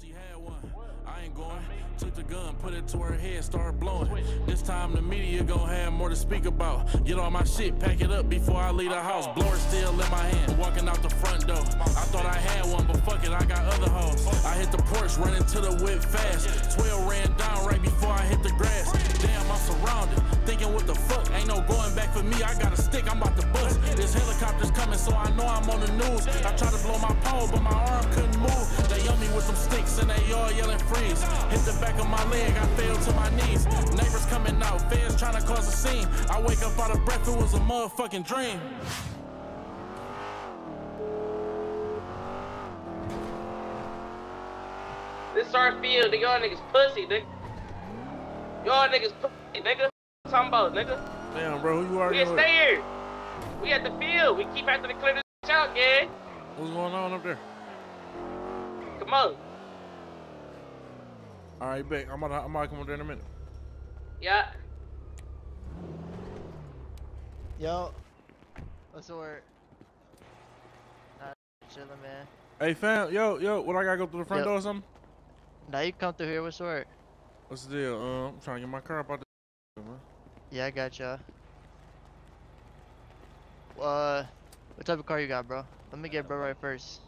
she had one. I ain't going. Took the gun, put it to her head, started blowing. This time the media gon' have more to speak about. Get all my shit, pack it up before I leave the house. Blower still in my hand, walking out the front door. I thought I had one, but fuck it, I got other hoes. I hit the porch, running to the whip fast. 12 ran down right before I hit the grass. Damn, I'm surrounded. Thinking what the fuck, ain't no going back for me. I got a stick, I'm about to bust. This helicopter's coming, so I know I'm on the news. I tried to blow my pole, but my arm couldn't move. They yell me with some sticks and they all yelling freeze. Hit the back of my leg, I fell to my knees. Neighbors coming out, feds trying to cause a scene. I wake up out of breath, it was a motherfucking dream. This our field, nigga. Y'all niggas pussy, nigga. Y'all niggas pussy, nigga. What talking about, nigga? Damn, bro, who you are? We arguing can stay here. We at the field. We keep after the clear this out, gang. What's going on up there? Come on. All right, bet. I'm about to, I'm gonna come over there in a minute. Yeah. Yo, what's the word? Nah, chillin', man. Hey, fam, yo, yo, what I gotta go through the front Yo. door or something? Now you come through here. What's the word? What's the deal? Um, I'm trying to get my car up out the man. Yeah, I got ya. Uh, what type of car you got, bro? Let me get bro right first.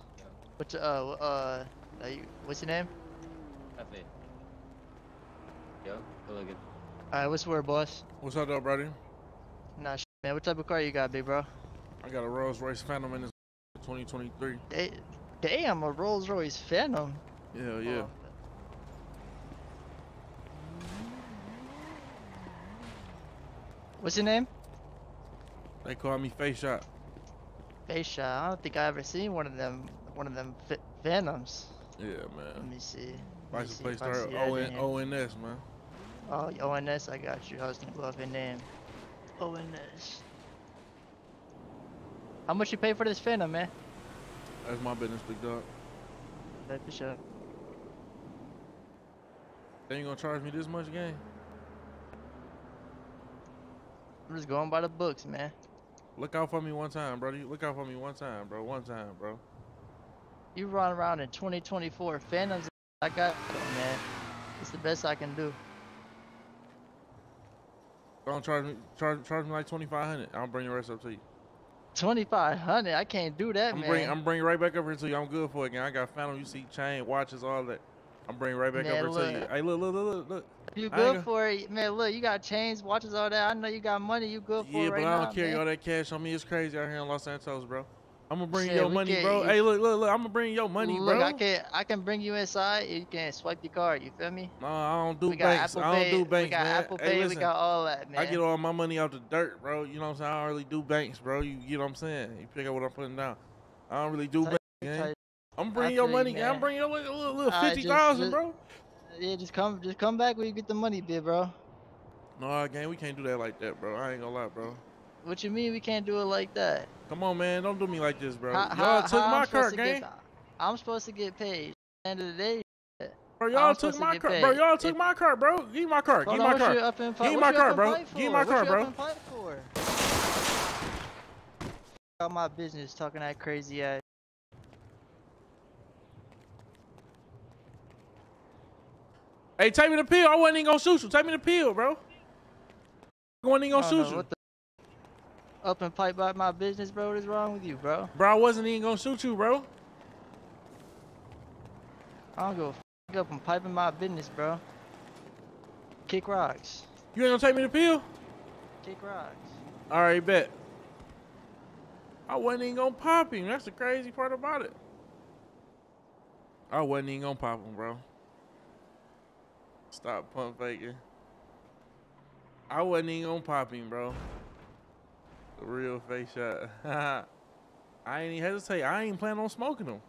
What's uh wh- uh, uh you, what's your name? Cafe. Yo, go look at. Alright, what's the word, boss? What's up, though, brother? Nah, sh- man. What type of car you got, big bro? I got a Rolls Royce Phantom in this 2023. Da- Damn, a Rolls Royce Phantom. Hell yeah. Oh, What's your name? They call me Face Shot. Face shot. I don't think I ever seen one of them. One of them Venoms. Phantoms. Yeah, Let man. me see. Let me see if I start see that in ON, here. ONS, man. Oh, ONS, I got you. I was gonna go off your name. ONS. How much you pay for this Phantom, man? That's my business, big dog. That for sure. They ain't gonna charge me this much, gang. I'm just going by the books, man. Look out for me one time, brother. Look out for me one time, bro. One time, bro. You run around in 2024 Phantoms. I got them, man. It's the best I can do. Don't charge me, charge, charge me like 2500 I'll bring the rest up to you. 2500. I can't do that, I'm man. bring, I'm bringing right back up here to you. I'm good for it, gang. I got Phantom, you see, chain, watches, all that. I'm bringing right back Man, up here to you. Hey, look, look, look, look, look. You good for it, man. Look, you got chains, watches, all that. I know you got money. You good for Yeah, it but right I don't carry man. all that cash on me. It's crazy out here in Los Santos, bro. I'm gonna bring Shit, your money, bro. you- Hey, look, look, look. I'm gonna bring your money, Look, bro. I can I can bring you inside. You can swipe the card. You feel me? No, I don't do we got banks. Apple I don't Pay. do banks, we got man. Apple Hey, Pay. listen, we got all that, man. I get all my money out the dirt, bro. You know what I'm saying? I don't really do banks, bro. You get what I'm saying? You pick up what I'm putting down. I don't really do banks, I'm bringing your money, gang. I'm man. bringing your little, little, little fifty just- bro. Yeah, just come just come back when you get the money, bit, bro. No, gang, we can't do that like that, bro. I ain't gonna lie, bro. What you mean we can't do it like that? Come on, man. Don't do me like this, bro. Y'all took how my I'm car, supposed to gang. get- I'm supposed to get paid. End of the day, Bro, y'all took to my car. paid. Bro, y'all took my car, bro. Give me my car. Give me my car. you up in Give me my car, bro. Give me my car, bro. up in fight for? Got my business talking that crazy ass. Hey, take me the pill. I wasn't even gonna shoot you. Take me the pill, bro. I wasn't even gonna don't know shoot you. what the up and pipe about my business, bro. What is wrong with you, bro? Bro, I wasn't even gonna shoot you, bro. I don't go f up and pipe piping my business, bro. Kick rocks. You ain't gonna take me the pill? Kick rocks. All right, bet. I wasn't even gonna pop him. That's the crazy part about it. I wasn't even gonna pop him, bro. Stop pump faking. I wasn't even gonna pop him, bro. Real face shot. I ain't even hesitate. I ain't planning on smoking him.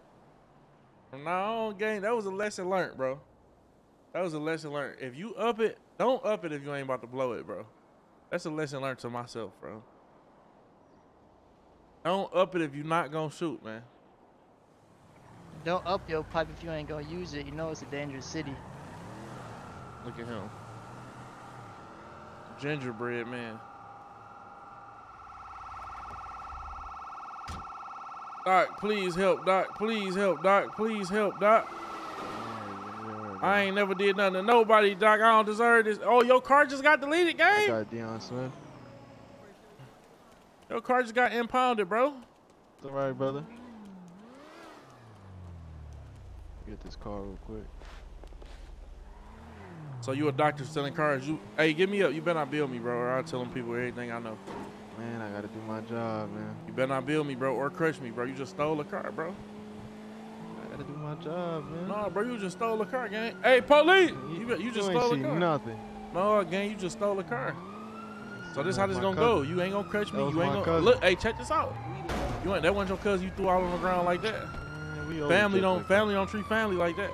From now on, gang, that was a lesson learned, bro. That was a lesson learned. If you up it, don't up it if you ain't about to blow it, bro. That's a lesson learned to myself, bro. Don't up it if you're not gonna shoot, man. Don't up your pipe if you ain't gonna use it. You know it's a dangerous city. Look at him. Gingerbread man. Doc, please help, Doc. Please help, Doc. Please help, Doc. I ain't never did nothing to nobody, Doc. I don't deserve this. Oh, your car just got deleted, I gang. got Dion Smith. Your car just got impounded, bro. It's all right, brother. Get this car real quick. So you a doctor selling cars? You, hey, give me up. You better not bill me, bro, or I'll tell them people everything I know. Man, I gotta do my job, man. You better not bill me, bro, or crush me, bro. You just stole a car, bro. I gotta do my job, man. No, bro, you just stole a car, gang. Hey, police! You, be- you just stole a car. nothing. No, gang, you just stole a car. So this how this gonna go. You ain't gonna crush me. You ain't gonna cousin. look. Hey, check this out. You ain't that wasn't your cousin. You threw all on the ground like that. Man, we Family don't like that. family don't treat family like that.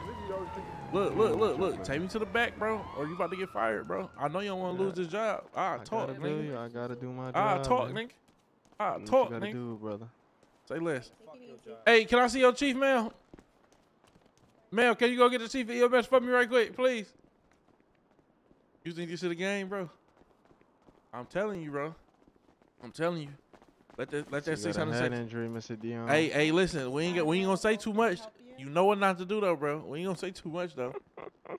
Look, look, look, look. Take me to the back, bro, or you about to get fired, bro. I know you don't want to lose this job. I I talk, gotta do nigga. you. I gotta do my job. I talk, man. nigga. I What you talk, gotta nigga. do, brother. Say less. Hey, can I see your chief, ma'am? Ma'am, can you go get the chief of EMS for me right quick, please? You think this is a game, bro? I'm telling you, bro. I'm telling you. Let that let that So you six got a hundred injury, Mr. Dion. Hey, hey, listen, we ain't we ain't gonna say too much. You know what not to do though, bro. We ain't gonna say too much though. All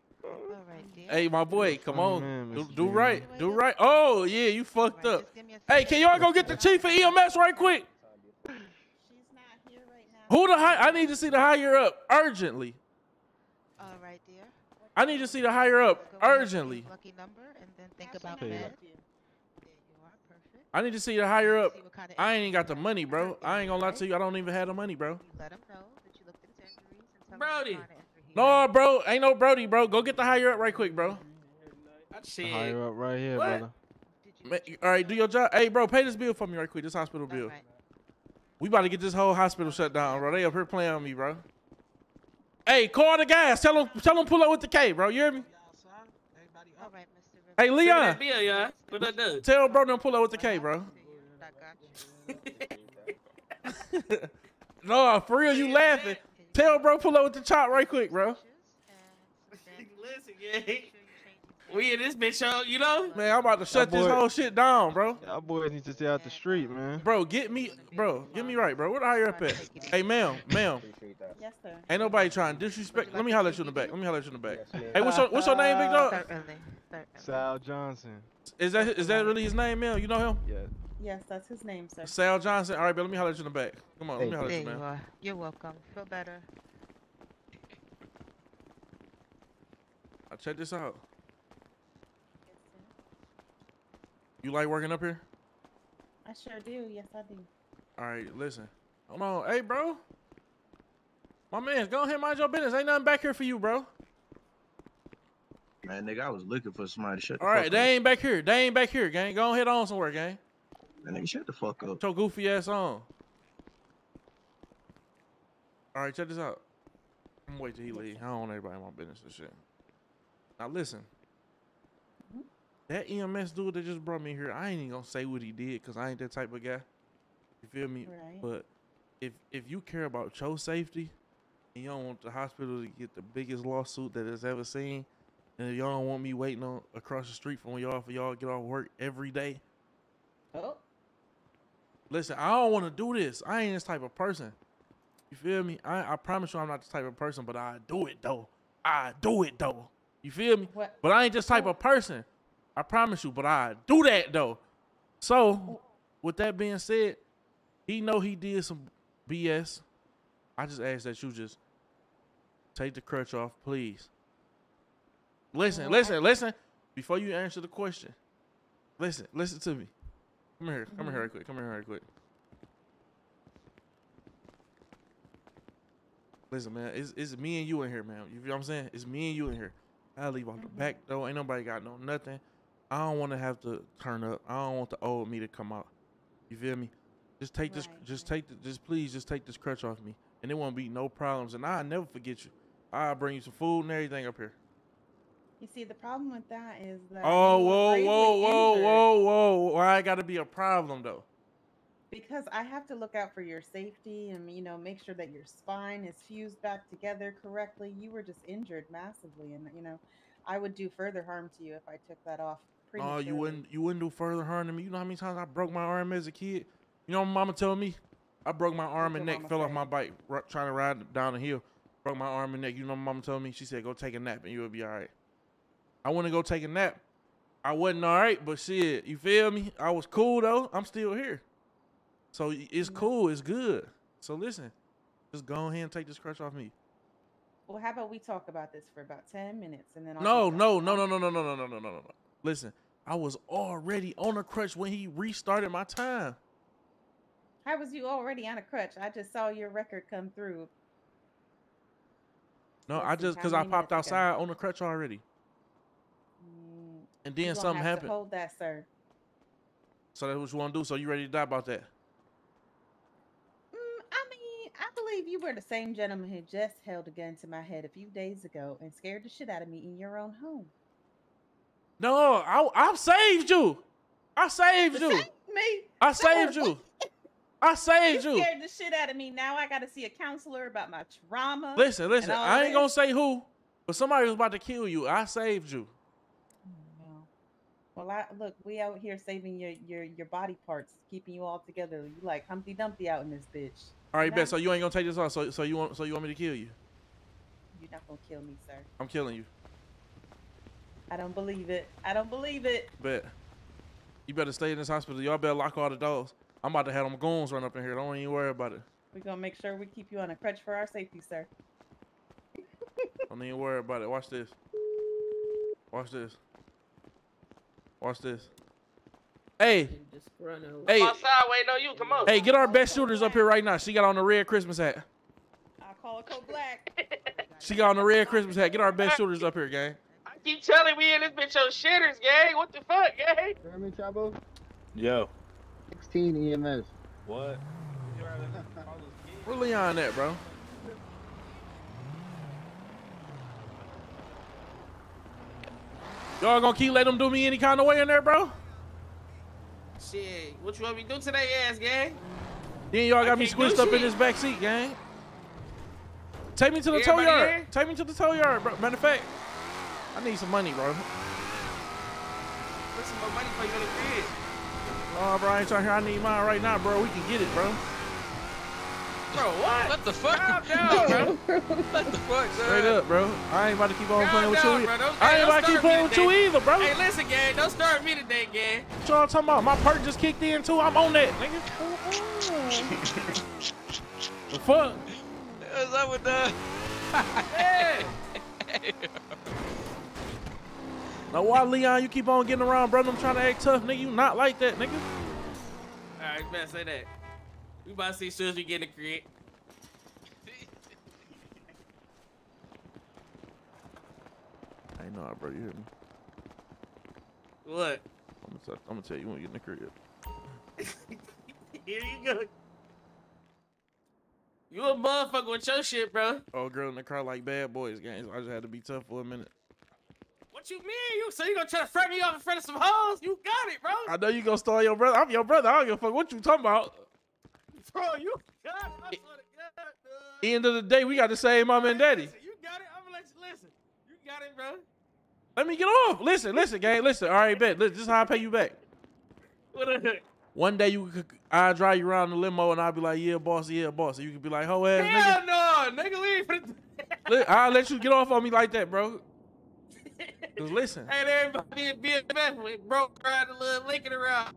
right. Hey, my boy, come oh, on, man, do, do right, do right. Oh yeah, you fucked Right, up. just give me a Hey, can y'all go get the chief of EMS right quick? She's not here right now. Who the high? I need to see the higher up urgently. All right, dear. I need to see the higher up Go urgently. Lucky number, and then think about Pay that. There you are. Perfect. I need to see the higher up. See what kind of I ain't even got the money, bro. I ain't gonna lie to you. I don't even have the money, bro. Let him know that you looked at his injuries and tell Brody. him what kind of injury he No, bro, ain't no Brody, bro. Go get the higher up right quick, bro. The Shit. higher up right here, What? brother. Did All right, do your job. Hey, bro, pay this bill for me right quick. This hospital bill. All right. We about to get this whole hospital shut down, bro. They up here playing on me, bro. Hey, call the guys. Tell them, tell them pull up with the K, bro. You hear me? All right, Hey, Leon. Bill, yeah. What that do? Tell bro them pull up with the K, bro. I got you. No, for real, you laughing. Tell bro pull up with the chop right quick, bro. Listen, yeah. We in this bitch, yo, you know? Man, I'm about to shut this whole shit down, bro. Y'all boys need to stay out the street, man. Bro, get me, bro, get me right, bro. Where the higher up at? Hey, ma'am, ma'am. Yes, sir. Ain't nobody trying to disrespect. Let me holler at you in the back. Let me holler at you in the back. Hey, what's your what's your name, big dog? Certainly. Certainly. Sal Johnson. Is that is that really his name, ma'am? You know him? Yeah. Yes, that's his name, sir. Sal Johnson. All right, but let me holler at you in the back. Come on, let me holler There at you, you man. are. You're welcome. Feel better. Uh, check this out. You like working up here? I sure do. Yes, I do. All right, listen. Hold on. Hey, bro. My man, go ahead, mind your business. Ain't nothing back here for you, bro. Man, nigga, I was looking for somebody to shut the All right, fuck they ain't back here. They ain't back here, gang. Go ahead on somewhere, gang. Up. Man, nigga, shut the fuck up. Put your goofy ass on. All right, check this out. I'm gonna wait till he leave. I don't want everybody in my business and shit. Now listen. That EMS dude that just brought me here, I ain't even gonna say what he did because I ain't that type of guy. You feel me? Right. But if if you care about your safety and you don't want the hospital to get the biggest lawsuit that it's ever seen, and if y'all don't want me waiting on across the street from y'all for y'all to get off work every day, Oh, Listen, I don't want to do this. I ain't this type of person. You feel me? I, I promise you I'm not this type of person, but I do it though. I do it though. You feel me? What? But I ain't this type of person. I promise you, but I do that though. So, with that being said, he know he did some BS. I just ask that you just take the crutch off, please. Listen, listen, listen. Before you answer the question, listen, listen to me. Come here, come here, mm-hmm. right quick. Come here, right quick. Listen, man, it's, it's me and you in here, man. You feel what I'm saying? It's me and you in here. I leave out the mm-hmm. back door. Ain't nobody got no nothing. I don't want to have to turn up. I don't want the old me to come out. You feel me? Just take this. Right, Just take the. Just please, just take this crutch off me, and it won't be no problems. And I will never forget you. I'll bring you some food and everything up here. You see, the problem with that is that. Oh, whoa, whoa, whoa, injured whoa, whoa! Why I gotta be a problem though? Because I have to look out for your safety and you know make sure that your spine is fused back together correctly. You were just injured massively, and you know, I would do further harm to you if I took that off. Oh, you wouldn't you wouldn't do further harm to me. You know how many times I broke my arm as a kid? You know, my mama told me I broke my arm and neck, fell off my bike, r- trying to ride down the hill. broke my arm and neck. You know, my mama told me she said go take a nap and you'll be all right. I went to go take a nap. I wasn't all right, but shit, you feel me? I was cool though. I'm still here, so it's mm-hmm. cool. It's good. So listen, just go ahead and take this crutch off me. Well, how about we talk about this for about ten minutes and then I'll No, no, no, no, no, no, no, no, no, no, no, no. Listen, I was already on a crutch when he restarted my time. How was you already on a crutch? I just saw your record come through. No, Let's I just because I popped minutes ago? outside on the crutch already, and then something to happened. Hold that, sir. So that's what you want to do. So you ready to die about that? Mm, I mean, I believe you were the same gentleman who just held a gun to my head a few days ago and scared the shit out of me in your own home. No, I I saved you. I saved you. Save me. I saved you. I You saved you. scared the shit out of me. Now I got to see a counselor about my trauma. Listen, listen. I ain't gonna say who, but somebody was about to kill you. I saved you. Well, I look. We out here saving your your your body parts, keeping you all together. You like Humpty Dumpty out in this bitch. All right, bet. So you ain't gonna take this off. So so you want so you want me to kill you? You're not gonna kill me, sir. I'm killing you. I don't believe it. I don't believe it. Bet. You better stay in this hospital. Y'all better lock all the doors. I'm about to have them goons run up in here. Don't even worry about it. We're gonna make sure we keep you on a crutch for our safety, sir. Don't even worry about it. Watch this. Watch this. Watch this. Hey, hey, I'm outside waiting on you. Come on. hey, get our best shooters up here right now. She got on the red Christmas hat. I'll call it code black. She got on the red Christmas hat. Get our best shooters up here, gang. I keep telling we in this bitch on shitters, gang. What the fuck, gang? Jeremy Chabo? Yo. 16 EMS. What? Where Leon at, bro? Y'all gonna keep letting them do me any kind of way in there, bro? Shit, what you want me to do today, ass, gang? Then y'all got me squished up in this back seat, gang. Take me to the tow Everybody yard. here? Take me to the tow yard, bro. Matter of fact, I need some money, bro. Put some more money for you in the crib. Oh, bro, I ain't trying hear. I need mine right now, bro. We can get it, bro. Bro, what? What the fuck? Calm down, bro. what the fuck, son? Straight up, bro. I ain't about to keep on Calm playing with down, you. bro. either. I ain't about to keep playing with you either, bro. Hey, listen, gang. Don't start me today, gang. What y'all talking about? My perk just kicked in too. I'm on that, nigga. the fuck? What's up with that? Hey. Now why Leon? You keep on getting around, brother. I'm trying to act tough, nigga. You not like that, nigga. All right, better say that. We about to see as soon as we get in the crib. Hey, no, bro. You hear me? What? I'm gonna, I'm gonna tell you when you get in the crib. Here you go. You a motherfucker with your shit, bro. Oh, girl in the car like bad boys, gang. So I just had to be tough for a minute. What you mean? You so you gonna try to front me off in front of some hoes? You got it, bro. I know you gonna stall your brother. I'm your brother. I don't give a fuck what you talking about. Bro, you got it. To God. End of the day, we got the same mom and daddy. Listen, you got it. I'm gonna let you listen. You got it, bro. Let me get off. Listen, listen, gang. Listen. All right, bet. Listen, this is how I pay you back. What a One day you could, I drive you around the limo and I'll be like, yeah, boss, yeah, boss. And you could be like, ho ass Hell nigga. no, nigga. leave. I'll let you get off on me like that, bro. Cause listen, Hey, everybody be a BMF with broke around the little linking around.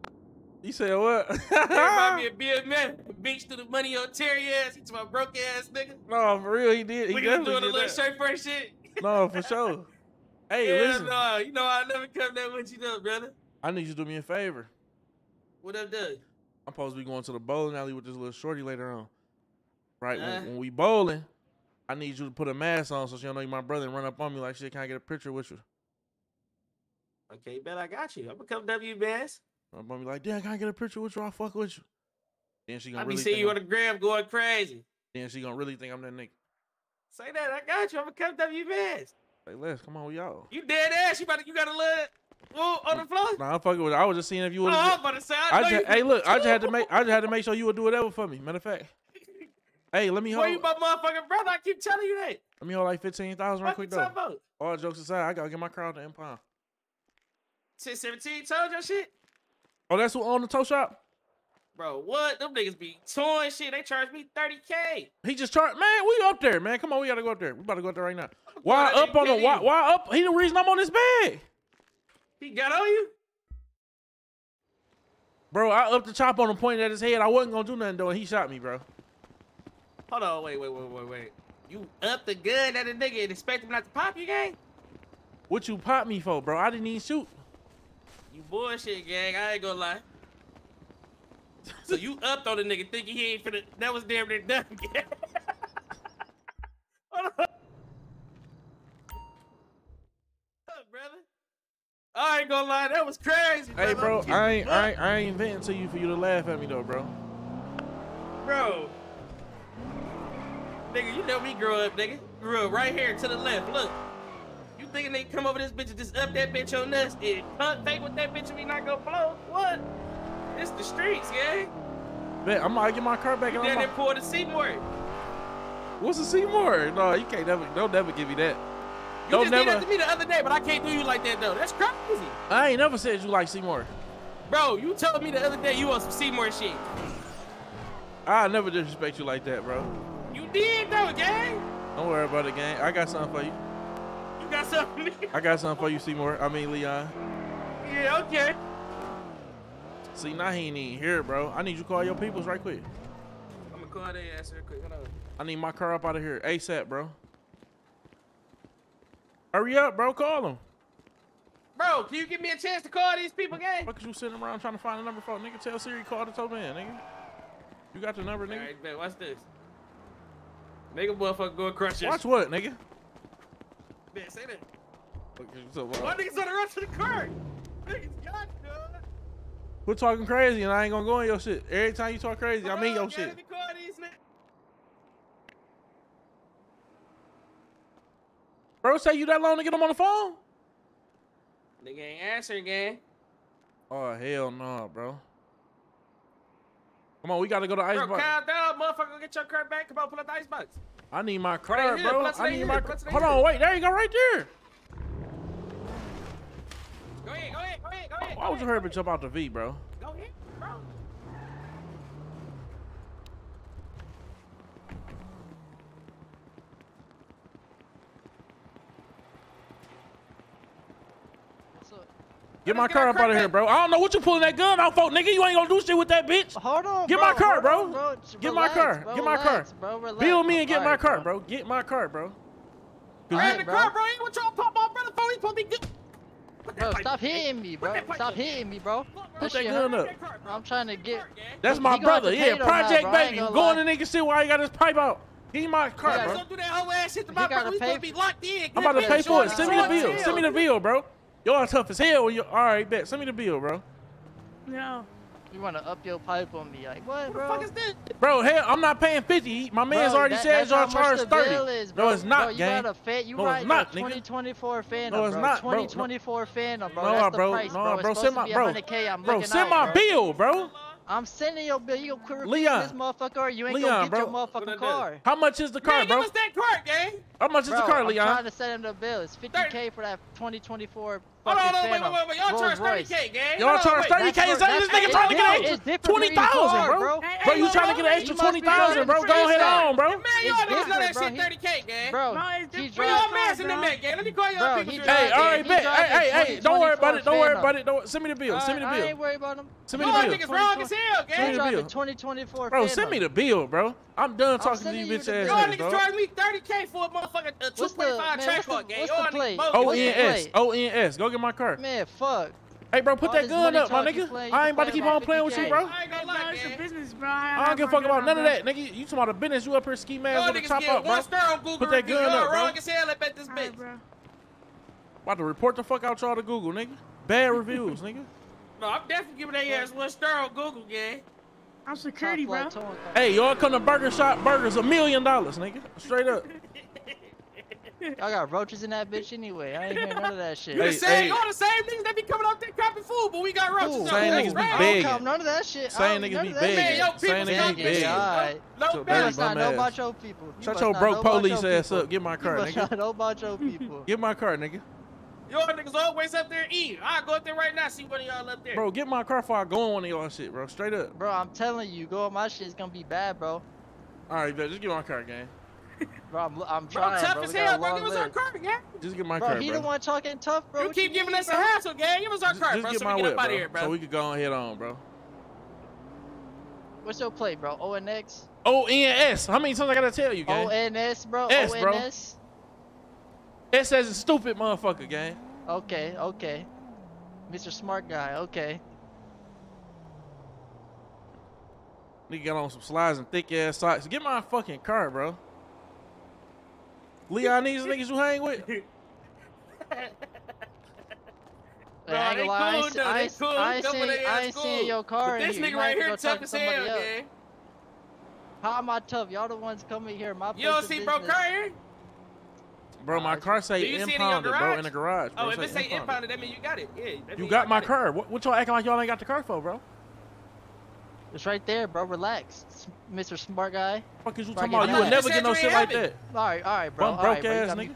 You said what? Everybody be a BMF. Beach through the money on Terry ass. He to my broke ass nigga. no, for real, he did. He We doing a little that. shirt first shit. No, for sure. Hey, yeah, listen. no, you know I never come there with you though, brother. I need you to do me a favor. What up, Doug? I'm supposed to be going to the bowling alley with this little shorty later on. Right when, Uh. when we bowling, I need you to put a mask on so she don't know you my brother and run up on me like, shit, can I get a picture with you? Okay, bet I got you. I'm gonna come W up on me like, damn, can I get a picture with you? I'll fuck with you. Then she gonna be really seeing you I'm- on the gram going crazy. then she gonna really think I'm that nigga. Say that, I got you. I'm gonna come W bass. Like, Les, come on, y'all. You dead ass. You about to, you got a little woo on the floor. Nah, I'm fucking with it. I was just seeing if you Oh, would. I'm about to say. I, I just, you, hey, look, I just had to make, I just had to make sure you would do whatever for me. Matter of fact, hey, let me Boy, hold, you my motherfucking brother. I keep telling you that. let me hold like fifteen thousand real quick though. All jokes aside, I gotta get my crowd to impound. 10, 17 told your shit. Oh, that's who owned the toe shop. Bro, what? Them niggas be towing shit. They charged me 30K. He just charged, man. We up there, man. Come on, we gotta go up there. We about to go up there right now. Why up on the why, why up? He the reason I'm on this bed, He got on you? bro. I upped the chop on him, pointed at his head. I wasn't gonna do nothing though, and he shot me, bro. Hold on, wait, wait, wait, wait, wait. You up the gun at a nigga and expect him not to pop you, gang? What you pop me for, bro? I didn't even shoot. You bullshit, gang. I ain't gonna lie. So you upped on the nigga thinking he ain't finna. That was damn near done, gang. Hold on. Brother. I ain't gonna lie, that was crazy. Hey, bro. I ain't, I ain't, I ain't venting to you for you to laugh at me though, bro. Bro. Nigga, you know me grow up, nigga. Grew up right here to the left. Look. You thinking they come over this bitch and just up that bitch on us and punt fake with that bitch and we not gonna blow? What? It's the streets, gang. Man, I'm gonna get my car back. You And down I'm there pour the Seymour. What's a Seymour? No, you can't never, don't never give me that. You Don't just did that to me the other day, but I can't do you like that though. That's crazy. I ain't never said you like Seymour. Bro, you told me the other day you want some Seymour shit. I never disrespect you like that, bro. You did though, gang. Don't worry about it, gang. I got something for you. You got something. I got something for you, Seymour. I mean, Leon. yeah, okay. See, now he ain't even here, bro. I need you to call your peoples right quick. I'm gonna call their ass real quick. Hold on. I need my car up out of here ASAP, bro. Hurry up, bro. Call them. Bro, can you give me a chance to call these people, gang? What is you sitting around trying to find a number for? Nigga, tell Siri call the tow man, nigga. You got the number, nigga? Alright, bet. Watch this. Nigga motherfucker going crush your Watch what, nigga? Bet, say that. Okay, so, uh, Why niggas on the run to the car? Niggas got you, dog. Quit talking crazy and I ain't gonna go in your shit. Every time you talk crazy, I mean Bro, your shit. let me call these niggas. Bro, say you that long to get him on the phone? Nigga ain't answering, gang. Oh, hell no, bro. Come on, we gotta go to Bro, Icebox. calm down, motherfucker. Get your car back. Come on, pull up the icebox. I need my Right here, bro. I need here, my right Hold on, wait. There you go, right there. Go ahead, go ahead, go ahead, go ahead. Why would you hurry up and jump out the V, bro? Go ahead, bro. Get my car up out of here, bro. I don't know what you pulling that gun out for, nigga. You ain't gonna do shit with that bitch. Hold on, Get bro. my car, bro. on, bro. J- Get my car. bro, Get my relax, car. Bro, relax. Bill me and get my car, bro. Get my car, bro. 'Cause Right you- in the bro. car, bro. Ain't what y'all pop my brother for. He supposed to be good. Bro, stop hitting me, bro. that pipe Stop up. hitting me, bro. Put That that gun hurt. up. I'm trying to get. That's my he gonna have brother. Yeah, pay though now, Project bro. I ain't Baby. gonna Go lie. in the nigga see why he got his pipe out. He me my car, Yeah, bro. Don't do that whole ass shit to He my gotta brother. We pay supposed to be locked in. I'm about to pay for it. Send me the bill. Send me the bill, bro. Y'all tough as hell. When you all right, bet. Send me the bill, bro. No. You wanna up your pipe on me? Like what, What the bro? fuck is this? Bro, hell, I'm not paying 50. My man's Bro, already that- said y'all how charge 30. bill is, no, bro. it's not, bro, you gang. got a fa- you No, it's ride not, nigga. 2024 Phantom, No, it's bro. not, bro. No. 2024 Phantom, bro. No, That's the bro. price, no, bro. Bro. Send my be bro. 100K. I'm Bro, send out, my bro. bill, bro. I'm sending your bill. You gonna quit repeating Leon. this motherfucker, or you ain't Leon, gonna get your bro. What I motherfucking car. How much is the car, Man, bro? give us that car, gang. How much is the car, I'm Leon? trying to send him the bill. It's 50K for that 2024 Hold fucking on, hold on, wait, wait, wait, wait. Y'all charge Rolls 30K, gang. Y'all Hold on, charge 30K. That's Is for- that this nigga trying to get an extra 20,000, bro? bro. Bro, you trying to get an extra you must 20,000, bro? Go the ahead on, bro. Man, y'all niggas know that shit 30K, gang. Bro, No, it's he different. Where y'all mans in the back, gang? Let me call y'all Bro, people. he to drives- Hey, all right, all back, right, he bet. Hey, hey, hey. Don't worry about it. Don't worry 2024 about it. Don't send me the bill. Send me the bill. I ain't bill. worried about him. Send me Y'all the bill. niggas wrong as hell, Send me gang. the bill. 2024 Bro, send me the bill, bro. I'm done talking to sending you you bitch ass bill. Y'all niggas, niggas dog. charge me 30K for a motherfucking uh, What's the- 2.5 man, track what's the- car, gang. what's Y'all niggas plate? bogus. What's the ONS. ONS. Go get my car. Man, fuck. Hey, bro, put All that gun up, my nigga. playing, I ain't about to keep on playing with you, bro. I ain't gonna lie, No, it's a business, bro. I don't give a fuck about none of that, nigga. You talking about a business? You up here ski man Y'all with a top up, bro. one star on Google Put that review. gun Y'all up, bro. wrong as hell up at this bitch. bro. About to report the fuck out y'all to Google, nigga. Bad reviews, nigga. No, I'm definitely giving that ass one star on Google, gang. I'm security, bro. flight towing car. Hey, y'all come to Burger Shop Burgers a million dollars, nigga. Straight up. I got roaches in that bitch anyway. I ain't hearing none of that shit. You Hey, the same, hey. y'all the same niggas that be coming out there crapping food, but we got roaches Cool, out Same there. niggas be Right? I don't count none of that shit. Same I niggas be of that begging. Man, shit. yo, Same people niggas be stop begging. this. Alright. No So You must not know about your people. You Shut your broke police ass up. Get my car, You must nigga. not know about your people. Get my car, nigga. Y'all niggas always up there eating. I'll go up there right now, see one of y'all up there. Bro, get my car before I go on one of y'all shit, bro. Straight up. Bro, I'm telling you, go on my shit's gonna be bad, bro. All right, bet. Just get my car, gang. Bro, I'm, I'm Bro, tough bro. as hell, bro. Give us our list. car, yeah. Just get my Bro, car, he bro. the one talking tough, bro. You What keep giving mean, us a hassle, gang. Give us our Just, car, just bro, get so my we get whip, up out bro. of here, bro. So we could go and head on, bro. What's your play, bro? ONX? O N S. How many times I gotta tell you, gang? ONS, bro? S, bro. ONS? S says a stupid motherfucker, gang. Okay, okay. Mr. Smart Guy, okay. Nigga got on some slides and thick ass socks. Get my fucking car, bro. Leon, these niggas you hang with? Hey, I ain't they I cool, though. I They cool. I ain't, Come seen, I ain't cool. seen your car But this here. Nigga right here tough talk to as hell, else. gang. How am I tough? Y'all the ones coming here. My You don't see bro business. car here? Bro, my car say Do you see it in your impounded, bro, in the garage. Bro, Oh, if it say impounded. impounded, that mean you got it. Yeah. You mean got my it. car. What, what y'all acting like y'all ain't got the car for, bro? It's right there, bro. Relax, Mr. Smart Guy. Fuck is you Bro, talking about? You would never get no shit like that. All right, all right, bro. Bum all right, broke bro. Ass got nigga.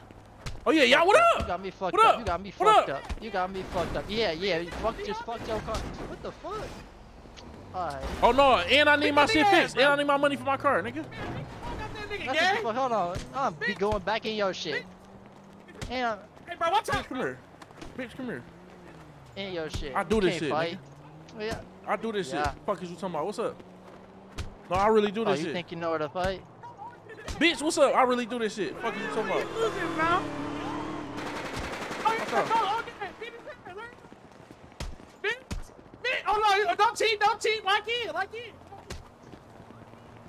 Oh yeah, y'all, what up? You got me fucked What up. up? You got me What fucked up? up? You got me fucked up. Yeah, yeah. you Fuck, just fuck your car. What the fuck? Alright. Oh no, and I need my shit ass, fixed. And I need my money for my car, nigga. Fuck that nigga, That's gang. fuck- hold on. I'm be going back in your shit. And I'm Hey, bro, watch Bitch, out. come here. Bitch, come here. in your shit. I do You this can't shit, fight. Oh, yeah. I do this Yeah. shit. Fuck is you talking about? What's up? No, I really do Oh, this you shit. think you know where to fight? Bitch, what's up? I really do this shit. Fuck is you talking about? Losing, bro. Oh, yeah, What's up? oh, yeah. Beat his ass, right? Bitch, bitch. Oh, no, don't cheat, don't cheat. Like it, like it.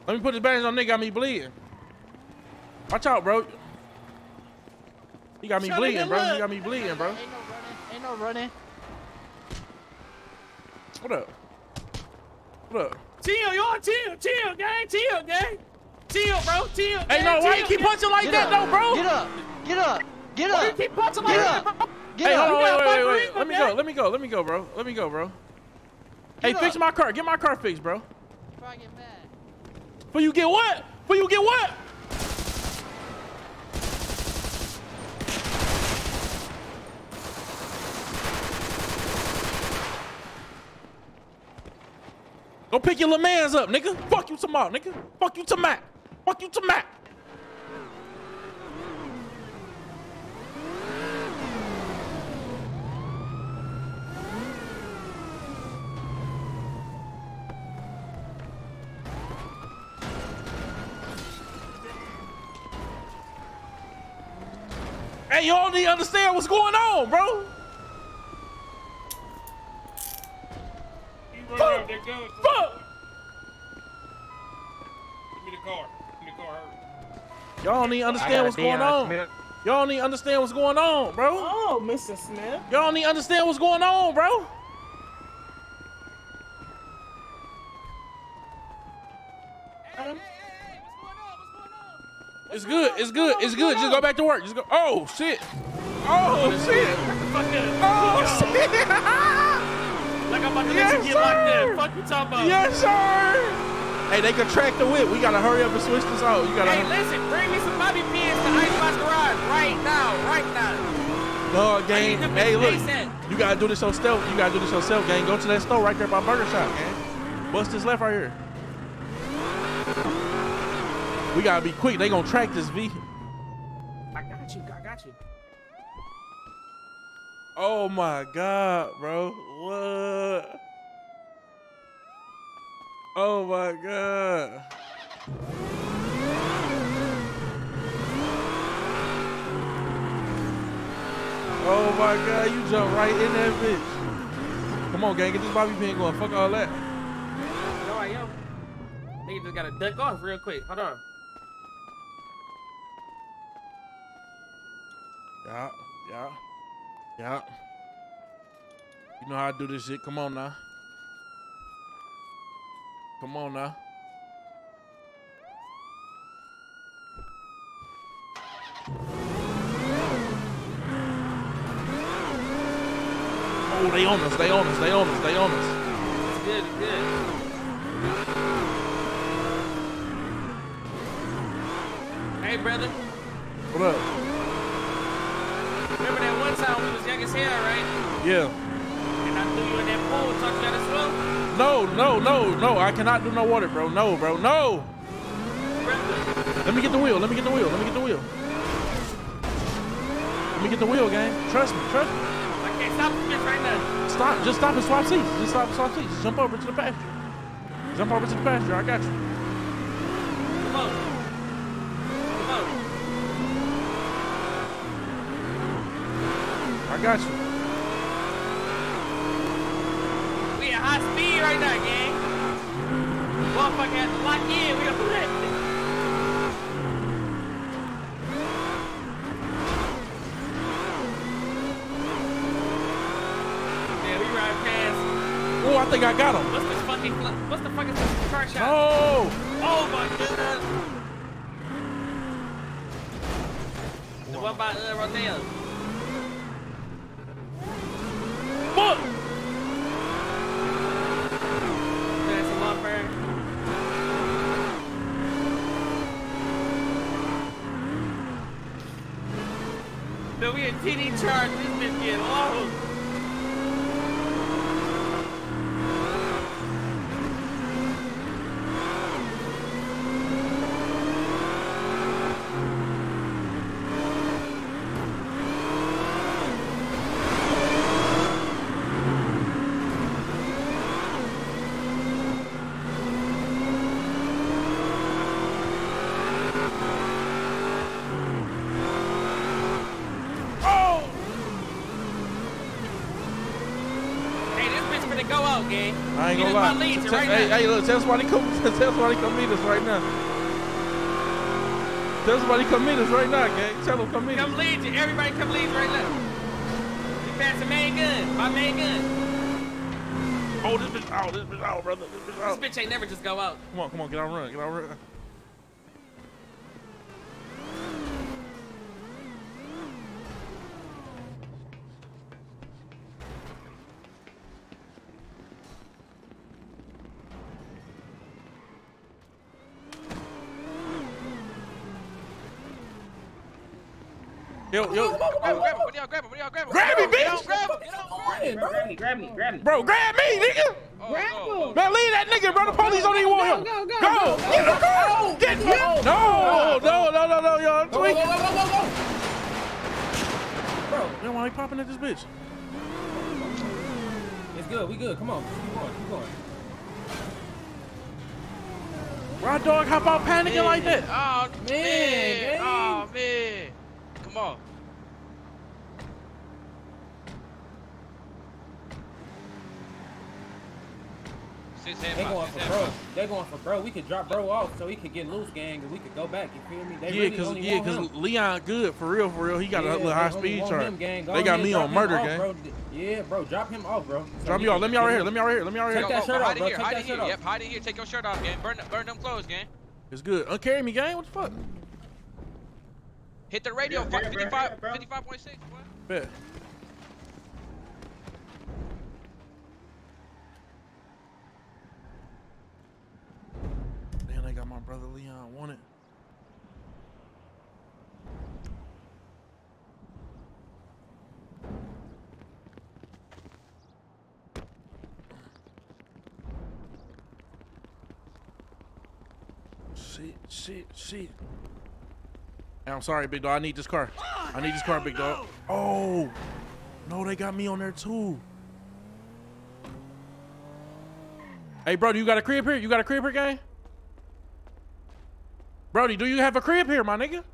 Let me put this bandage on nigga got me bleeding. Watch out, bro. He got me Show the bleeding, good bro. He look. got me bleeding, bro. Ain't no running. Ain't no running. What up? What up? Chill, y'all chill, chill, gang, chill, gang. Chill, bro, chill. Hey, gang, no, why you keep gang. punching like Get that, up. though, bro? Get up. Get up. Get Why you up. keep punching like Get that, up. bro? Get Hey, up. hold on, wait, wait, wait, wait. Let me go, let me go, let me go, bro. Let me go, bro. Hey, Get fix my car. Get my car fixed, bro. Before I get mad. For you get what? For you get what? Go pick your little mans up, nigga. Fuck you tomorrow, nigga. Fuck you tomorrow. Fuck you tomorrow. Hey, y'all need to understand what's going on, bro. You run Fuck. out that gun. Fuck. Give me the car. Give me the car. hurry. Y'all need to understand what's going on. Y'all need to understand what's going on, bro. Oh, Mr. Smith. Y'all need to understand what's going on, bro. Hey, hey, hey, what's going on? What's going on? It's good. It's good. It's good. Just go back to work. Just go. Oh shit. Oh shit. Fuck that. Oh shit. Oh, Like I'm about to Yes, let you get locked sir. up. Fuck you talking about? yes, sir. Hey, they can track the whip. We gotta hurry up and switch this out. You gotta. Hey, listen, bring me some bobby pins to Icebox Garage right now, right now. Dog gang. I need them Hey, look. ASAP. You gotta do this yourself. You gotta do this yourself, gang. Go to that store right there by Burger Shop, gang. Bust this left right here. We gotta be quick. They gonna track this V. I got you. I got you. Oh my god, bro. What? Oh my god. Oh my god, you jumped right in that bitch. Come on, gang, get this bobby pin going. Fuck all that. No, I am. Nigga just gotta duck off real quick. Hold on. Yeah, yeah, yeah. You know how I do this shit. Come on now. Come on now. Oh, they on us, they on us, they on us, they on us. It's good. It's good. Hey, brother. What up? Remember that one time we was young as hell, right? Yeah. And I threw you in that pool you how to swim. No, no, no, no. I cannot do no water, bro. No, bro. No. Let me get the wheel. Let me get the wheel. Let me get the wheel. Let me get the wheel, gang. Trust me. Trust me. I can't stop this bitch right now. Stop. Just stop and swap seats. Just stop and swap seats. Just jump over to the pasture. Jump over to the pasture. I got you. Come on. Come on. I got you. We at high speed right now, gang. Motherfucker lock in. We gonna flip. Yeah, we ride past. Oh, I think I got him. What's this fucking? What's the fucking car shop? Oh. Oh my goodness. The one by uh, Rodeo. Fuck. That's a lumber. No, we in TD charge. This bitch getting low. Oh. Hey, this bitch finna go out, gang. I ain't gonna lie. legion Tell- right hey, now. hey, look. Tell somebody come. Tell somebody come meet us right now. Tell somebody come meet us right now, gang. Tell them come meet Come us. lead you. Everybody come lead you right now. We the main gun. My main gun. Oh, this bitch out. This bitch out, brother. This bitch This bitch ain't never just go out. Come on, come on. Get on run. Get on run. Yo, yo. Grab him, grab him. What do y'all grab him? What do y'all grab him? Grab me, bitch! grab him. Grab me, grab me, grab me. Bro, grab me, nigga. Oh, oh, oh. Grab him. Man, leave that nigga, bro. The police don't even want him. go, go, Go. go, Get in the car. Get get. No, no, no, no, no, y'all. Tweak. Bro, Man, why they popping at this bitch? it's good. We good. Come on. Keep going. Keep going. Why dog hop out panicking like that? Oh, man. Man, Oh, man. Come on. Six head They going six for bro. They going for bro. We could drop bro off so he could get loose, gang, and we could go back. You feel me? They Yeah, really cause yeah, cause him. Leon good for real, for real. He got Yeah, a little high speed want charge. him, gang. Go They got me on murder, off, gang. Bro. Yeah, bro, drop him off, bro. So Drop me off. Let me out right here. Let me out right here. Let me out right Take here. that shirt off, hide in bro. here, Take hide that here. shirt off. Yep, hide in here. Take your shirt off, gang. Burn, burn them clothes, gang. It's good. Uncarry me, gang. What the fuck? Hit the radio. Bro, 55, 55.6, boy. Bet. Damn, they got my brother Leon wanted. Shit, shit, shit. I'm sorry, big dog. I need this car. I need this car, big dog. Oh, no, they got me on there too. Hey, Brody, you got a crib here? You got a crib here, gang? Brody, do you have a crib here, my nigga?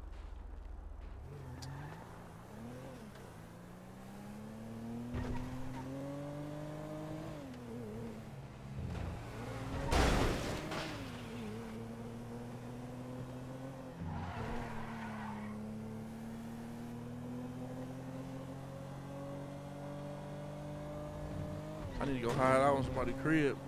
I need to go hide out on somebody's crib.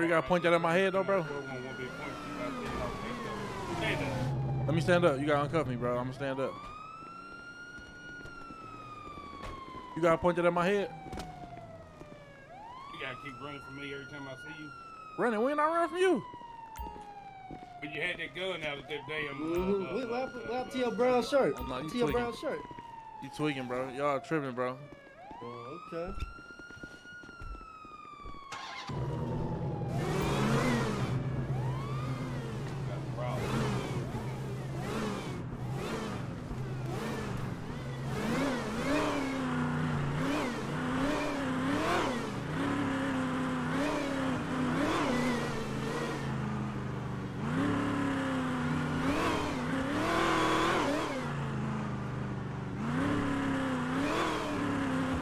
Bro, you gotta point that at my head though, bro. Let me stand up. You gotta uncuff me, bro. I'm gonna stand up. You gotta point that at my head. You gotta keep running from me every time I see you. Running. When I run running from you. But you had that gun out of that day. I'm, uh, Mhm. Uh, what what uh, happened- what to your brown shirt? Oh, no, you to your brown shirt. You tweaking, bro. Y'all tripping, bro. Oh, okay.